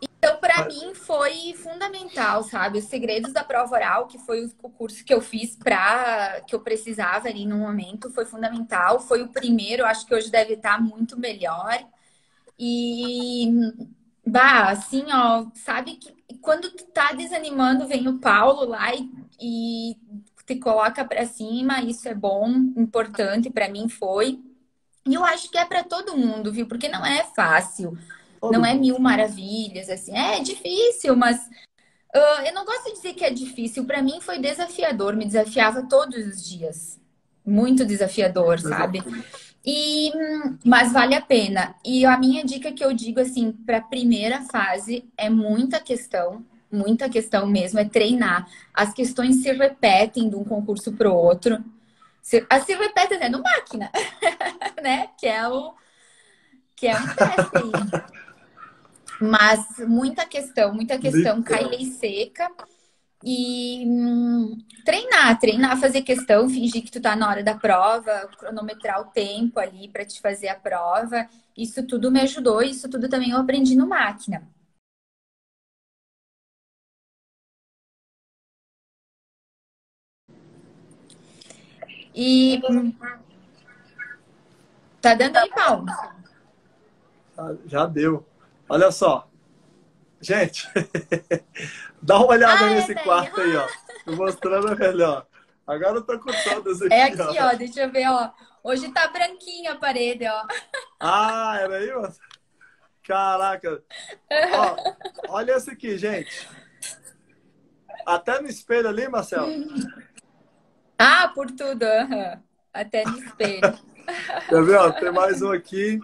Então, para mim, foi fundamental, sabe? Os segredos da prova oral, que foi o curso que eu fiz para que eu precisava ali no momento, foi fundamental. Foi o primeiro, acho que hoje deve estar muito melhor. E, bah, assim, ó, sabe que quando tu tá desanimando, vem o Paulo lá e, e te coloca para cima, isso é bom, importante, para mim foi. E eu acho que é para todo mundo, viu? Porque não é fácil. Não é mil maravilhas, assim. É difícil, mas uh, eu não gosto de dizer que é difícil. Para mim foi desafiador, me desafiava todos os dias. Muito desafiador, sabe? E, mas vale a pena. E a minha dica que eu digo assim, para a primeira fase é muita questão, muita questão mesmo, é treinar. As questões se repetem de um concurso para o outro. A repete né, no máquina, né? Que é o que é um teste aí. Mas muita questão, muita questão, cai lei seca. E hum, treinar, treinar, fazer questão, fingir que tu tá na hora da prova, cronometrar o tempo ali para te fazer a prova. Isso tudo me ajudou, isso tudo também eu aprendi no máquina. E tá dando aí, Paulo? Ah, já deu. Olha só. Gente, dá uma olhada ah, é nesse quarto aí, ó. Tô mostrando melhor. Agora eu tô com todas aqui. É aqui, ó. ó. Deixa eu ver, ó. Hoje tá branquinha a parede, ó. Ah, era aí, ó. Caraca. Ó, olha esse aqui, gente. Até no espelho ali, Marcelo. Ah, por tudo. Uhum. Até no espelho. Quer ver? Tem mais um aqui.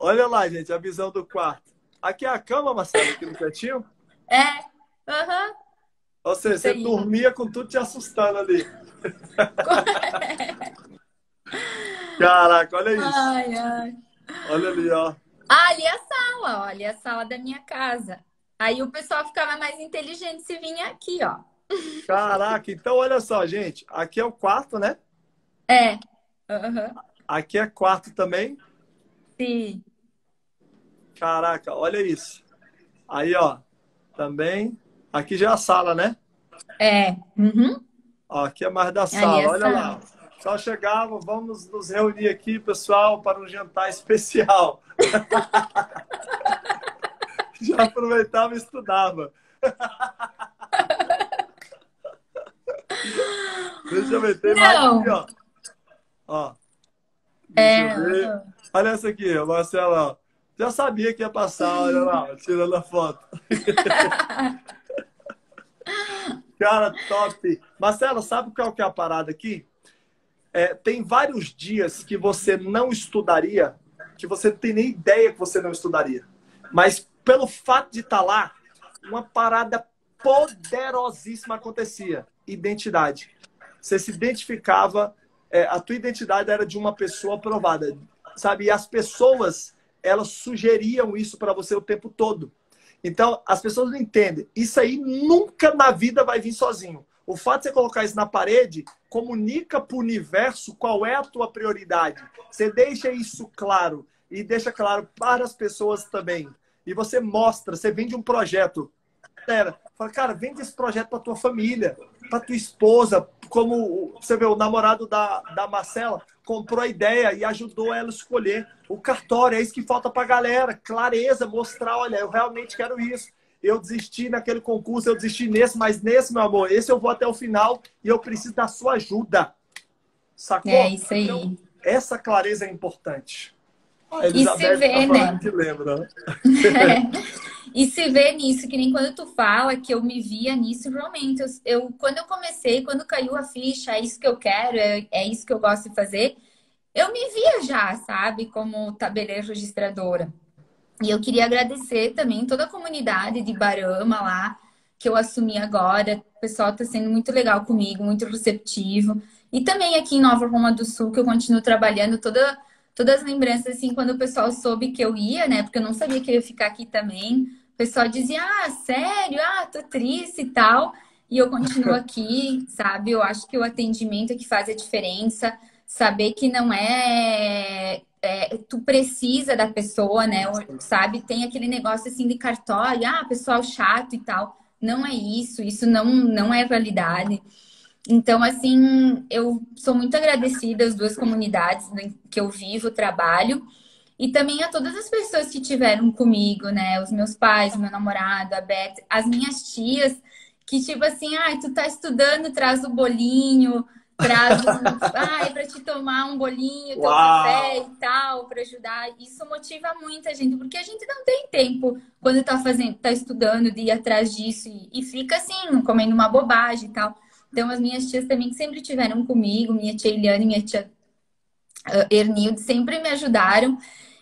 Olha lá, gente, a visão do quarto. Aqui é a cama, Marcelo, aqui no cantinho. É, aham. Uhum. Ou seja, você dormia com tudo te assustando ali. Caraca, olha isso. Ai, ai. Olha ali, ó. Ah, ali é a sala, ó. Ali é a sala da minha casa. Aí o pessoal ficava mais inteligente se vinha aqui, ó. Caraca, então olha só, gente. Aqui é o quarto, né? É. Uhum. Aqui é quarto também? Sim. Caraca, olha isso. Aí, ó. Também. Aqui já é a sala, né? É. Uhum. Ó, aqui é mais da sala, é olha sala. lá. Só chegava, vamos nos reunir aqui, pessoal, para um jantar especial. Já aproveitava e estudava. Deixa eu meter mais aqui, ó. ó. É. Olha essa aqui, Marcela. Já sabia que ia passar, olha lá, tirando a foto. Cara, top. Marcelo, sabe qual que é a parada aqui? É, tem vários dias que você não estudaria, que você não tem nem ideia que você não estudaria. Mas pelo fato de estar tá lá, uma parada poderosíssima acontecia. Identidade. Você se identificava, é, a tua identidade era de uma pessoa aprovada, sabe? E as pessoas, elas sugeriam isso para você o tempo todo. Então, as pessoas não entendem. Isso aí nunca na vida vai vir sozinho. O fato de você colocar isso na parede comunica para o universo qual é a tua prioridade. Você deixa isso claro e deixa claro para as pessoas também. E você mostra, você vende um projeto. Galera, fala, cara, vende esse projeto para tua família, para tua esposa, como você vê, o namorado da, da Marcela comprou a ideia e ajudou ela a escolher o cartório. É isso que falta para a galera. Clareza, mostrar, olha, eu realmente quero isso. Eu desisti naquele concurso, eu desisti nesse, mas nesse, meu amor, esse eu vou até o final e eu preciso da sua ajuda. Sacou? É isso aí. Então, essa clareza é importante. E se vê, tá né? Lembra. Né? É. E se vê nisso, que nem quando tu fala que eu me via nisso, realmente. Eu, eu, quando eu comecei, quando caiu a ficha, é isso que eu quero, é, é isso que eu gosto de fazer, eu me via já, sabe, como tabeleira registradora. E eu queria agradecer também toda a comunidade de Barama lá, que eu assumi agora. O pessoal está sendo muito legal comigo, muito receptivo. E também aqui em Nova Roma do Sul, que eu continuo trabalhando toda, todas as lembranças, assim, quando o pessoal soube que eu ia, né? Porque eu não sabia que eu ia ficar aqui também pessoal dizia, ah, sério? Ah, tô triste e tal. E eu continuo aqui, sabe? Eu acho que o atendimento é que faz a diferença. Saber que não é, é, tu precisa da pessoa, né? Sabe? Tem aquele negócio assim de cartório, ah, pessoal chato e tal. Não é isso, isso não, não é realidade. Então, assim, eu sou muito agradecida às duas comunidades que eu vivo, trabalho. E também a todas as pessoas que tiveram comigo, né? Os meus pais, meu namorado, a Beth, as minhas tias, que tipo assim, ai, ah, tu tá estudando, traz o bolinho, traz um, ai, para te tomar um bolinho, teu café e tal, para ajudar. Isso motiva muita gente, porque a gente não tem tempo quando tá fazendo, tá estudando de ir atrás disso e, e fica assim, comendo uma bobagem e tal. Então, as minhas tias também que sempre tiveram comigo, minha tia Eliane, minha tia uh, Ernilde, sempre me ajudaram.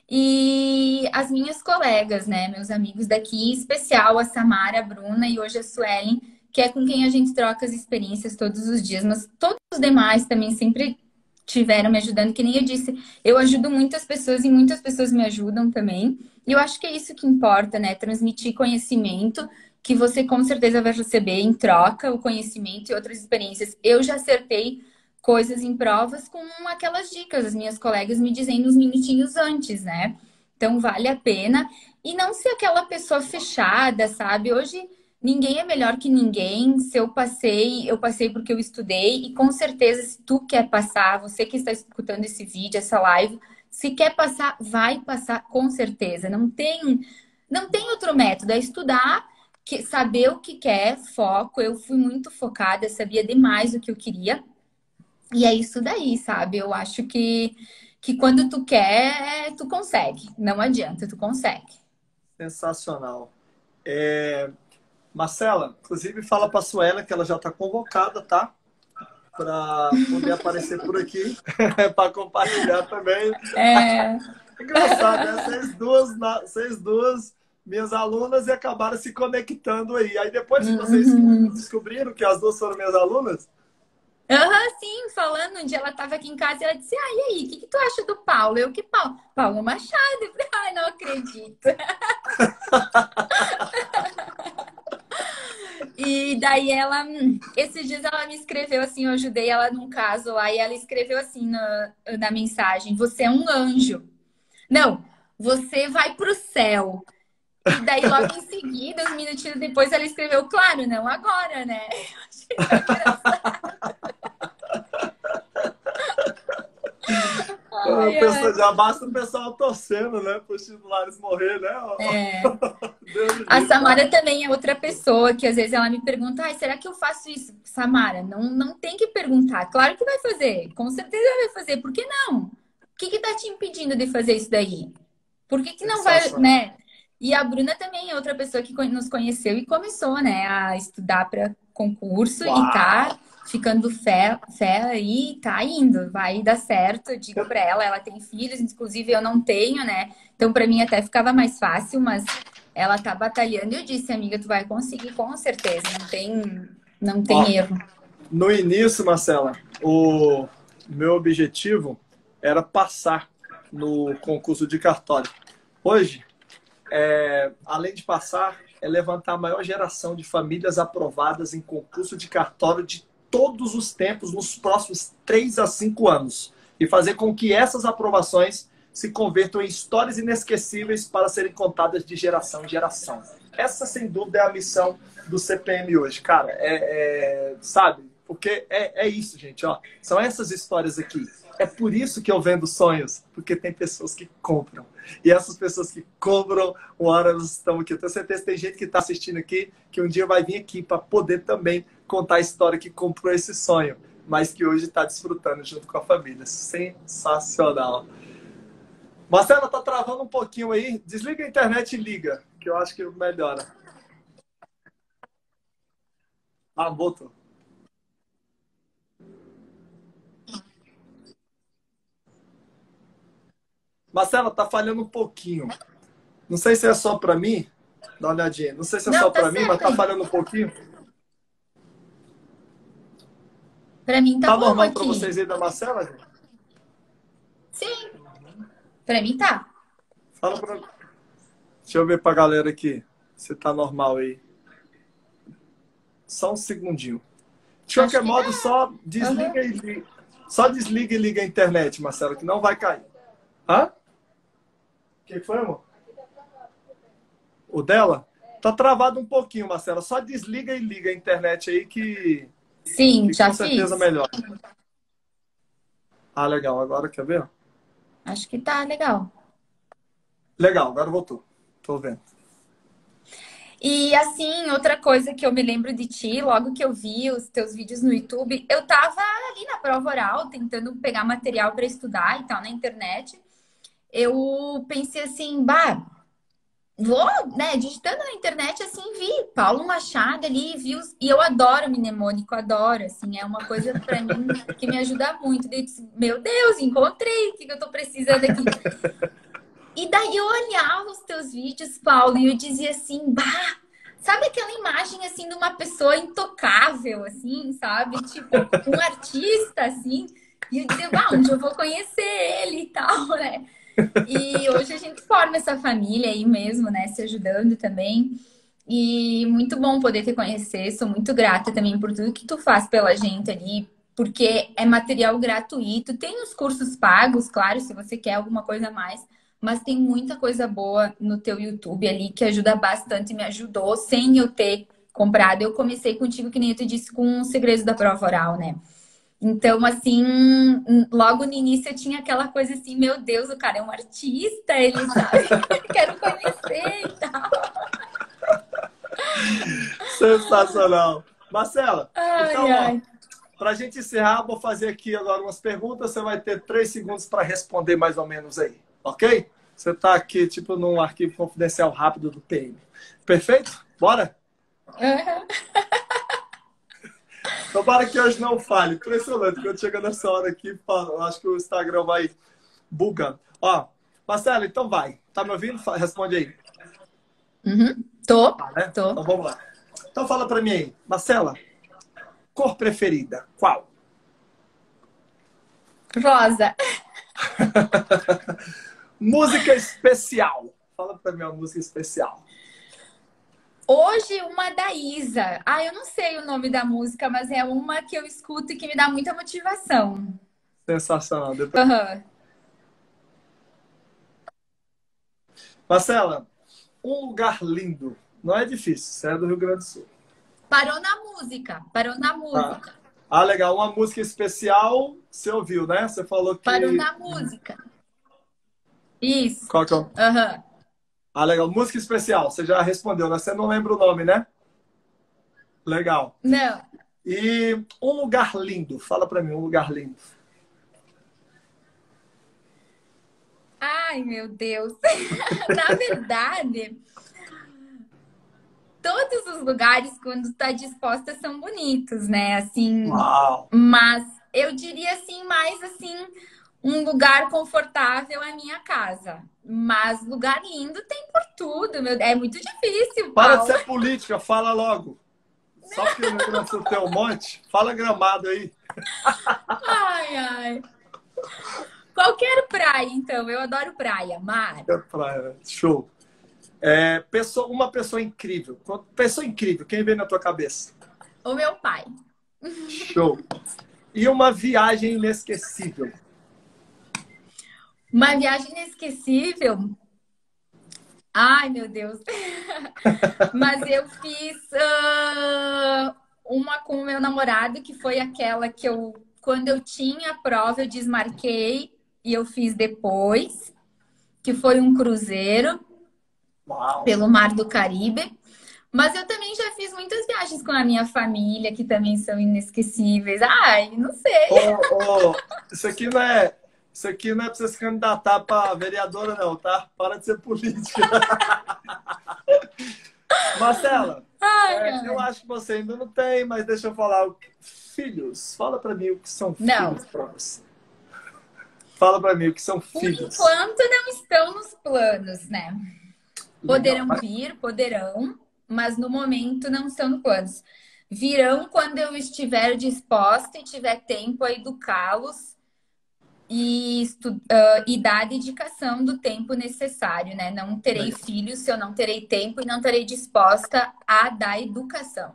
E as minhas colegas, né, meus amigos daqui, em especial a Samara, a Bruna e hoje a Suelen, que é com quem a gente troca as experiências todos os dias, mas todos os demais também sempre tiveram me ajudando, que nem eu disse, eu ajudo muitas pessoas e muitas pessoas me ajudam também. E eu acho que é isso que importa, né? Transmitir conhecimento que você com certeza vai receber em troca, o conhecimento e outras experiências. Eu já acertei coisas em provas com aquelas dicas, as minhas colegas me dizendo uns minutinhos antes, né? Então vale a pena. E não ser aquela pessoa fechada, sabe? Hoje ninguém é melhor que ninguém. Se eu passei, eu passei porque eu estudei. E com certeza, se tu quer passar, você que está escutando esse vídeo, essa live, se quer passar, vai passar com certeza. Não tem, não tem outro método. É estudar, que, saber o que quer, foco. Eu fui muito focada, sabia demais o que eu queria. E é isso daí, sabe? Eu acho que, que quando tu quer, tu consegue. Não adianta, tu consegue. Sensacional. É... Marcela, inclusive fala para a Suela que ela já está convocada, tá? Para poder aparecer por aqui, para compartilhar também. É. Engraçado, né? Vocês duas, vocês duas minhas alunas e acabaram se conectando aí. Aí depois vocês uhum. descobriram que as duas foram minhas alunas? Aham, uhum, sim, falando, um dia ela estava aqui em casa e ela disse, ah, e aí, o que, que tu acha do Paulo? Eu, que Paulo? Paulo Machado. Eu falei, ai, não acredito. e daí ela, esses dias ela me escreveu assim, eu ajudei ela num caso lá, e ela escreveu assim na, na mensagem, você é um anjo. Não, você vai pro céu. E daí, logo em seguida, uns minutinhos depois, ela escreveu, claro, não agora, né? Eu achei ai, ai. Já basta o pessoal torcendo, né? Para os titulares morrer, né? É. A Samara também é outra pessoa que às vezes ela me pergunta: ai, será que eu faço isso? Samara, não, não tem que perguntar. Claro que vai fazer, com certeza vai fazer. Por que não? O que está te impedindo de fazer isso daí? Por que, que não vai, né? E a Bruna também é outra pessoa que nos conheceu e começou, né, a estudar para concurso Uau. e tá ficando fé, fé aí, tá indo, vai dar certo. Eu digo para ela, ela tem filhos, inclusive eu não tenho, né? Então para mim até ficava mais fácil, mas ela tá batalhando. Eu disse, amiga, tu vai conseguir com certeza, não tem, não tem Ó, erro. No início, Marcela, o meu objetivo era passar no concurso de cartório. Hoje, é, além de passar, é levantar a maior geração de famílias aprovadas em concurso de cartório de todos os tempos nos próximos 3 a 5 anos e fazer com que essas aprovações se convertam em histórias inesquecíveis para serem contadas de geração em geração. Essa, sem dúvida, é a missão do CPM hoje, cara. É, é sabe? Porque é, é isso, gente. Ó. São essas histórias aqui é por isso que eu vendo sonhos, porque tem pessoas que compram. E essas pessoas que compram, uma hora elas estão aqui. Eu tenho certeza que tem gente que está assistindo aqui, que um dia vai vir aqui para poder também contar a história que comprou esse sonho, mas que hoje está desfrutando junto com a família. Sensacional. Marcela, tá travando um pouquinho aí. Desliga a internet e liga, que eu acho que melhora. Ah, botou. Marcela, tá falhando um pouquinho. Não sei se é só para mim. Dá uma olhadinha. Não sei se é Não, só tá para mim, mas tá falhando um pouquinho. Para mim tá, tá bom normal para vocês aí da Marcela? Gente? Sim. Para mim tá. Fala para Deixa eu ver pra galera aqui se tá normal aí. Só um segundinho. De qualquer modo, é. só desliga uhum. e liga. Só desliga e liga a internet, Marcela, que não vai cair. Hã? O que foi, amor? O dela? Tá travado um pouquinho, Marcela. Só desliga e liga a internet aí que. Sim, que já com certeza fiz. melhor. Ah, legal. Agora quer ver? Acho que tá legal. Legal, agora voltou. Tô vendo. E assim, outra coisa que eu me lembro de ti, logo que eu vi os teus vídeos no YouTube, eu tava ali na prova oral, tentando pegar material para estudar e tal na internet eu pensei assim, bah, vou, né, digitando na internet, assim, vi Paulo Machado ali, vi os... E eu adoro mnemônico, adoro, assim, é uma coisa para mim que me ajuda muito. Eu disse, meu Deus, encontrei o que eu tô precisando aqui. E daí eu olhava os teus vídeos, Paulo, e eu dizia assim, bah, sabe aquela imagem, assim, de uma pessoa intocável, assim, sabe? Tipo, um artista, assim. E eu dizia, bah, onde eu vou conhecer ele e tal, né? E hoje a gente forma essa família aí mesmo, né? Se ajudando também. E muito bom poder te conhecer. Sou muito grata também por tudo que tu faz pela gente ali, porque é material gratuito. Tem os cursos pagos, claro, se você quer alguma coisa a mais, mas tem muita coisa boa no teu YouTube ali que ajuda bastante, me ajudou sem eu ter comprado. Eu comecei contigo, que nem eu te disse, com o segredo da prova oral, né? Então, assim, logo no início eu tinha aquela coisa assim, meu Deus, o cara é um artista, ele sabe, quero conhecer e tal. Sensacional. Marcela, ai, então, ai. para a gente encerrar, vou fazer aqui agora umas perguntas. Você vai ter três segundos para responder mais ou menos aí, ok? Você está aqui, tipo, num arquivo confidencial rápido do PM. Perfeito? Bora? Uhum. Tomara que hoje não fale. Impressionante. Quando chega nessa hora aqui, acho que o Instagram vai bugando. Ó, Marcelo, então vai. Tá me ouvindo? Responde aí. Uhum. Tô, Tá, né? tô. Então vamos lá. Então fala pra mim aí, Marcela, cor preferida, qual? Rosa. música especial. Fala pra mim uma música especial. Hoje, uma da Isa. Ah, eu não sei o nome da música, mas é uma que eu escuto e que me dá muita motivação. Sensacional. Depois... Aham. Marcela, um lugar lindo. Não é difícil, você é do Rio Grande do Sul. Parou na música. Parou na música. Ah, legal. Uma música especial, você ouviu, né? Você falou que. Parou na música. Isso. Qual que é? o- Aham. Ah, legal. Música especial, você já respondeu, né? Você não lembra o nome, né? Legal. Não. E um lugar lindo. Fala pra mim, um lugar lindo. Ai, meu Deus. Na verdade, todos os lugares, quando está disposta, são bonitos, né? Assim, Uau! mas eu diria assim, mais assim, um lugar confortável é a minha casa. Mas lugar lindo tem por tudo, meu. É muito difícil, Para Paulo. de ser política, fala logo. Só que o Rio Grande do Sul tem um monte. Fala gramado aí. Ai, ai. Qualquer praia, então. Eu adoro praia, mar. É praia. Show. É, pessoa, uma pessoa incrível. Pessoa incrível, quem vem na tua cabeça? O meu pai. Show. E uma viagem inesquecível. Uma viagem inesquecível. Ai, meu Deus. Mas eu fiz ah, uma com o meu namorado, que foi aquela que eu, quando eu tinha a prova, eu desmarquei e eu fiz depois, que foi um cruzeiro Uau! pelo Mar do Caribe. Mas eu também já fiz muitas viagens com a minha família, que também são inesquecíveis. Ai, não sei. Ô, ô, isso aqui não é. Isso aqui não é pra você se candidatar pra vereadora, não, tá? Para de ser política. Marcela, Ai, é, eu acho que você ainda não tem, mas deixa eu falar. Filhos, fala pra mim o que são Não. filhos pra você. Fala pra mim o que são Por filhos. enquanto não estão nos planos, né? Poderão vir, poderão, mas no momento não estão nos planos. Virão quando eu estiver disposta e tiver tempo a educá-los e, e dar a dedicação do tempo necessário, né? Não terei filhos se eu não terei tempo e não terei disposta a dar educação.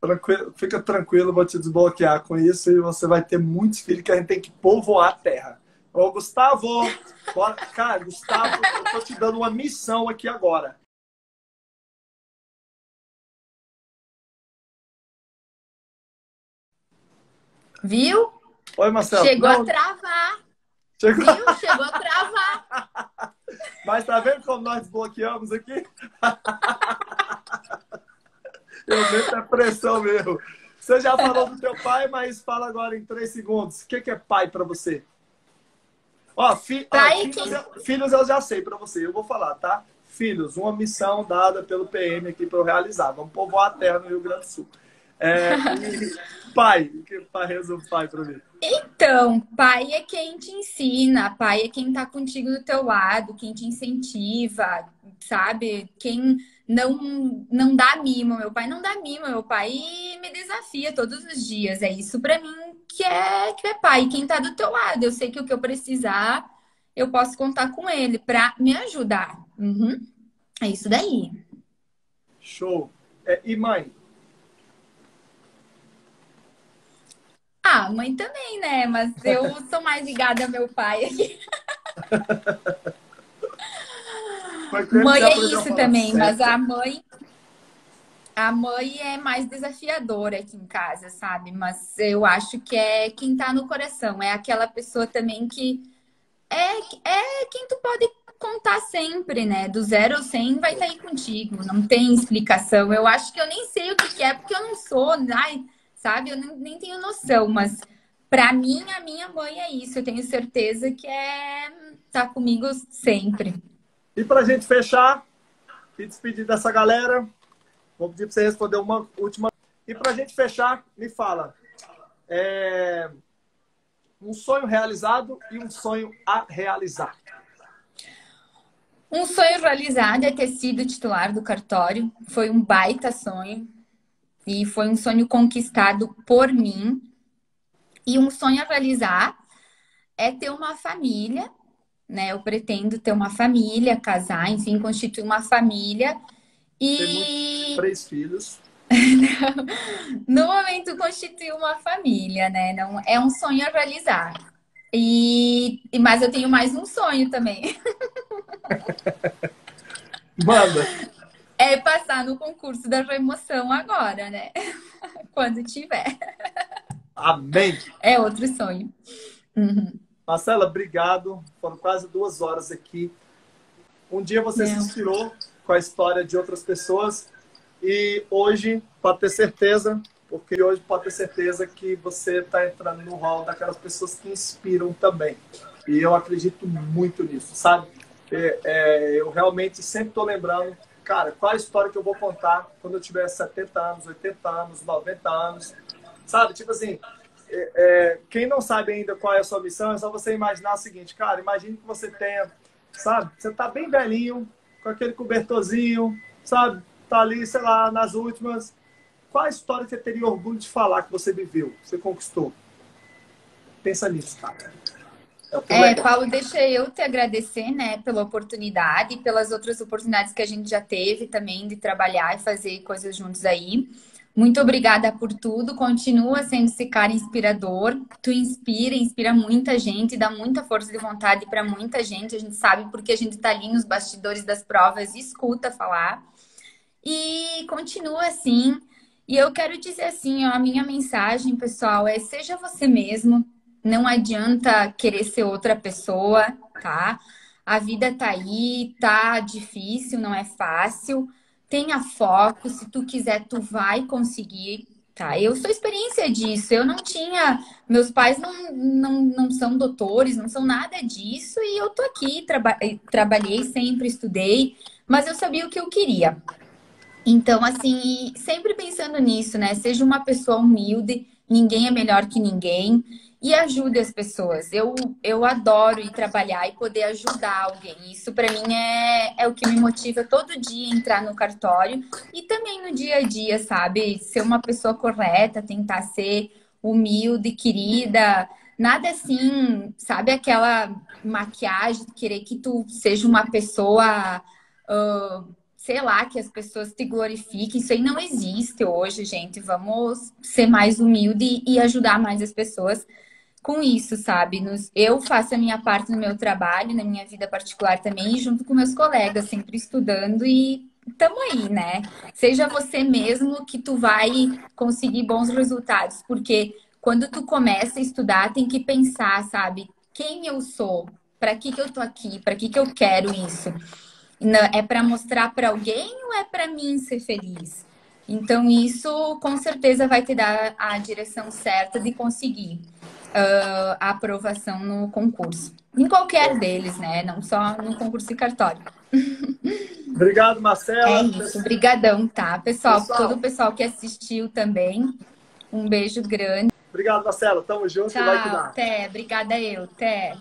Tranquilo, fica tranquilo, vou te desbloquear com isso e você vai ter muitos filhos que a gente tem que povoar a terra. Ô, Gustavo, bora- cara, Gustavo, eu tô te dando uma missão aqui agora. Viu? Oi, Marcelo. Chegou Não, a travar, chegou. viu? Chegou a travar. Mas tá vendo como nós desbloqueamos aqui? Eu meto a pressão mesmo. Você já falou do teu pai, mas fala agora em três segundos. O que que é pai pra você? Ó, fi... ó, Pai, filhos, quem- eu- filhos eu já sei pra você. Eu vou falar, tá? Filhos, uma missão dada pelo PM aqui pra eu realizar. Vamos povoar a terra no Rio Grande do Sul. É, e pai, o que pai resume pai pra mim? Então, pai é quem te ensina, pai é quem tá contigo do teu lado, quem te incentiva, sabe? Quem não não dá mimo. Meu pai não dá mimo, meu pai me desafia todos os dias. É isso pra mim que é que é pai, quem tá do teu lado. Eu sei que o que eu precisar, eu posso contar com ele pra me ajudar. Uhum. É isso daí. Show. É, e mãe? Ah, mãe também, né? Mas eu sou mais ligada ao meu pai aqui. Mãe é isso também, mas a mãe. A mãe é mais desafiadora aqui em casa, sabe? Mas eu acho que é quem tá no coração. É aquela pessoa também que é, é quem tu pode contar sempre, né? Do zero ao 100 vai estar aí contigo. Não tem explicação. Eu acho que eu nem sei o que que é, porque eu não sou, ai, sabe? Eu nem, nem tenho noção. Mas pra mim, a minha mãe é isso. Eu tenho certeza que é tá comigo sempre. E pra gente fechar e despedir dessa galera, vou pedir pra você responder uma última. E pra gente fechar, me fala. é, Um sonho realizado e um sonho a realizar. Um sonho realizado é ter sido titular do cartório. Foi um baita sonho. E foi um sonho conquistado por mim. E um sonho a realizar é ter uma família, né? Eu pretendo ter uma família, casar, enfim, constituir uma família. E. três filhos. no momento, constituir uma família, né? Não, é um sonho a realizar. E, mas eu tenho mais um sonho também. Manda. É passar no concurso da remoção agora, né? Quando tiver. Amém. É outro sonho. Uhum. Marcela, obrigado. Foram quase duas horas aqui. Um dia você Não. se inspirou com a história de outras pessoas e hoje, pode ter certeza, porque hoje pode ter certeza que você está entrando no rol daquelas pessoas que inspiram também. E eu acredito muito nisso, sabe? É, é, eu realmente sempre estou lembrando, cara, qual a história que eu vou contar quando eu tiver 70 anos, 80 anos, 90 anos, sabe? Tipo assim, é, é, quem não sabe ainda qual é a sua missão, é só você imaginar o seguinte, cara, imagine que você tenha, sabe? Você está bem velhinho, com aquele cobertorzinho, sabe? Tá ali, sei lá, nas últimas, qual a história que você teria orgulho de falar que você viveu, que você conquistou? Pensa nisso, cara. É, é Paulo, deixa eu te agradecer, né, pela oportunidade e pelas outras oportunidades que a gente já teve também de trabalhar e fazer coisas juntos aí. Muito obrigada por tudo. Continua sendo esse cara inspirador. Tu inspira, inspira muita gente, dá muita força de vontade para muita gente. A gente sabe porque a gente está ali nos bastidores das provas e escuta falar. E continua assim. E eu quero dizer assim, ó, a minha mensagem, pessoal, é seja você mesmo. Não adianta querer ser outra pessoa, tá? A vida tá aí, tá difícil, não é fácil. Tenha foco, se tu quiser, tu vai conseguir, tá? Eu sou experiência disso. Eu não tinha, meus pais não, não, não são doutores, não são nada disso, e eu tô aqui, traba trabalhei sempre, estudei, mas eu sabia o que eu queria. Então, assim, sempre pensando nisso, né? Seja uma pessoa humilde, ninguém é melhor que ninguém e ajude as pessoas. Eu, eu adoro ir trabalhar e poder ajudar alguém. Isso para mim é, é o que me motiva todo dia entrar no cartório e também no dia a dia, sabe? Ser uma pessoa correta, tentar ser humilde, querida. Nada assim, sabe aquela maquiagem, querer que tu seja uma pessoa. Uh, sei lá, que as pessoas te glorifiquem. Isso aí não existe hoje, gente. Vamos ser mais humilde e ajudar mais as pessoas com isso, sabe? Nos, eu faço a minha parte no meu trabalho, na minha vida particular também, junto com meus colegas, sempre estudando e tamo aí, né? Seja você mesmo que tu vai conseguir bons resultados, porque quando tu começa a estudar, tem que pensar, sabe? Quem eu sou? Para que que eu tô aqui? Para que que eu quero isso? É para mostrar para alguém ou é para mim ser feliz? Então, isso com certeza vai te dar a direção certa de conseguir uh, a aprovação no concurso. Em qualquer deles, né? Não só no concurso de cartório. Obrigado, Marcela. É isso, brigadão, tá? Pessoal, pessoal, todo o pessoal que assistiu também, um beijo grande. Obrigado, Marcela. Tamo junto Tchau, e vai cuidar. Até, obrigada eu. Até.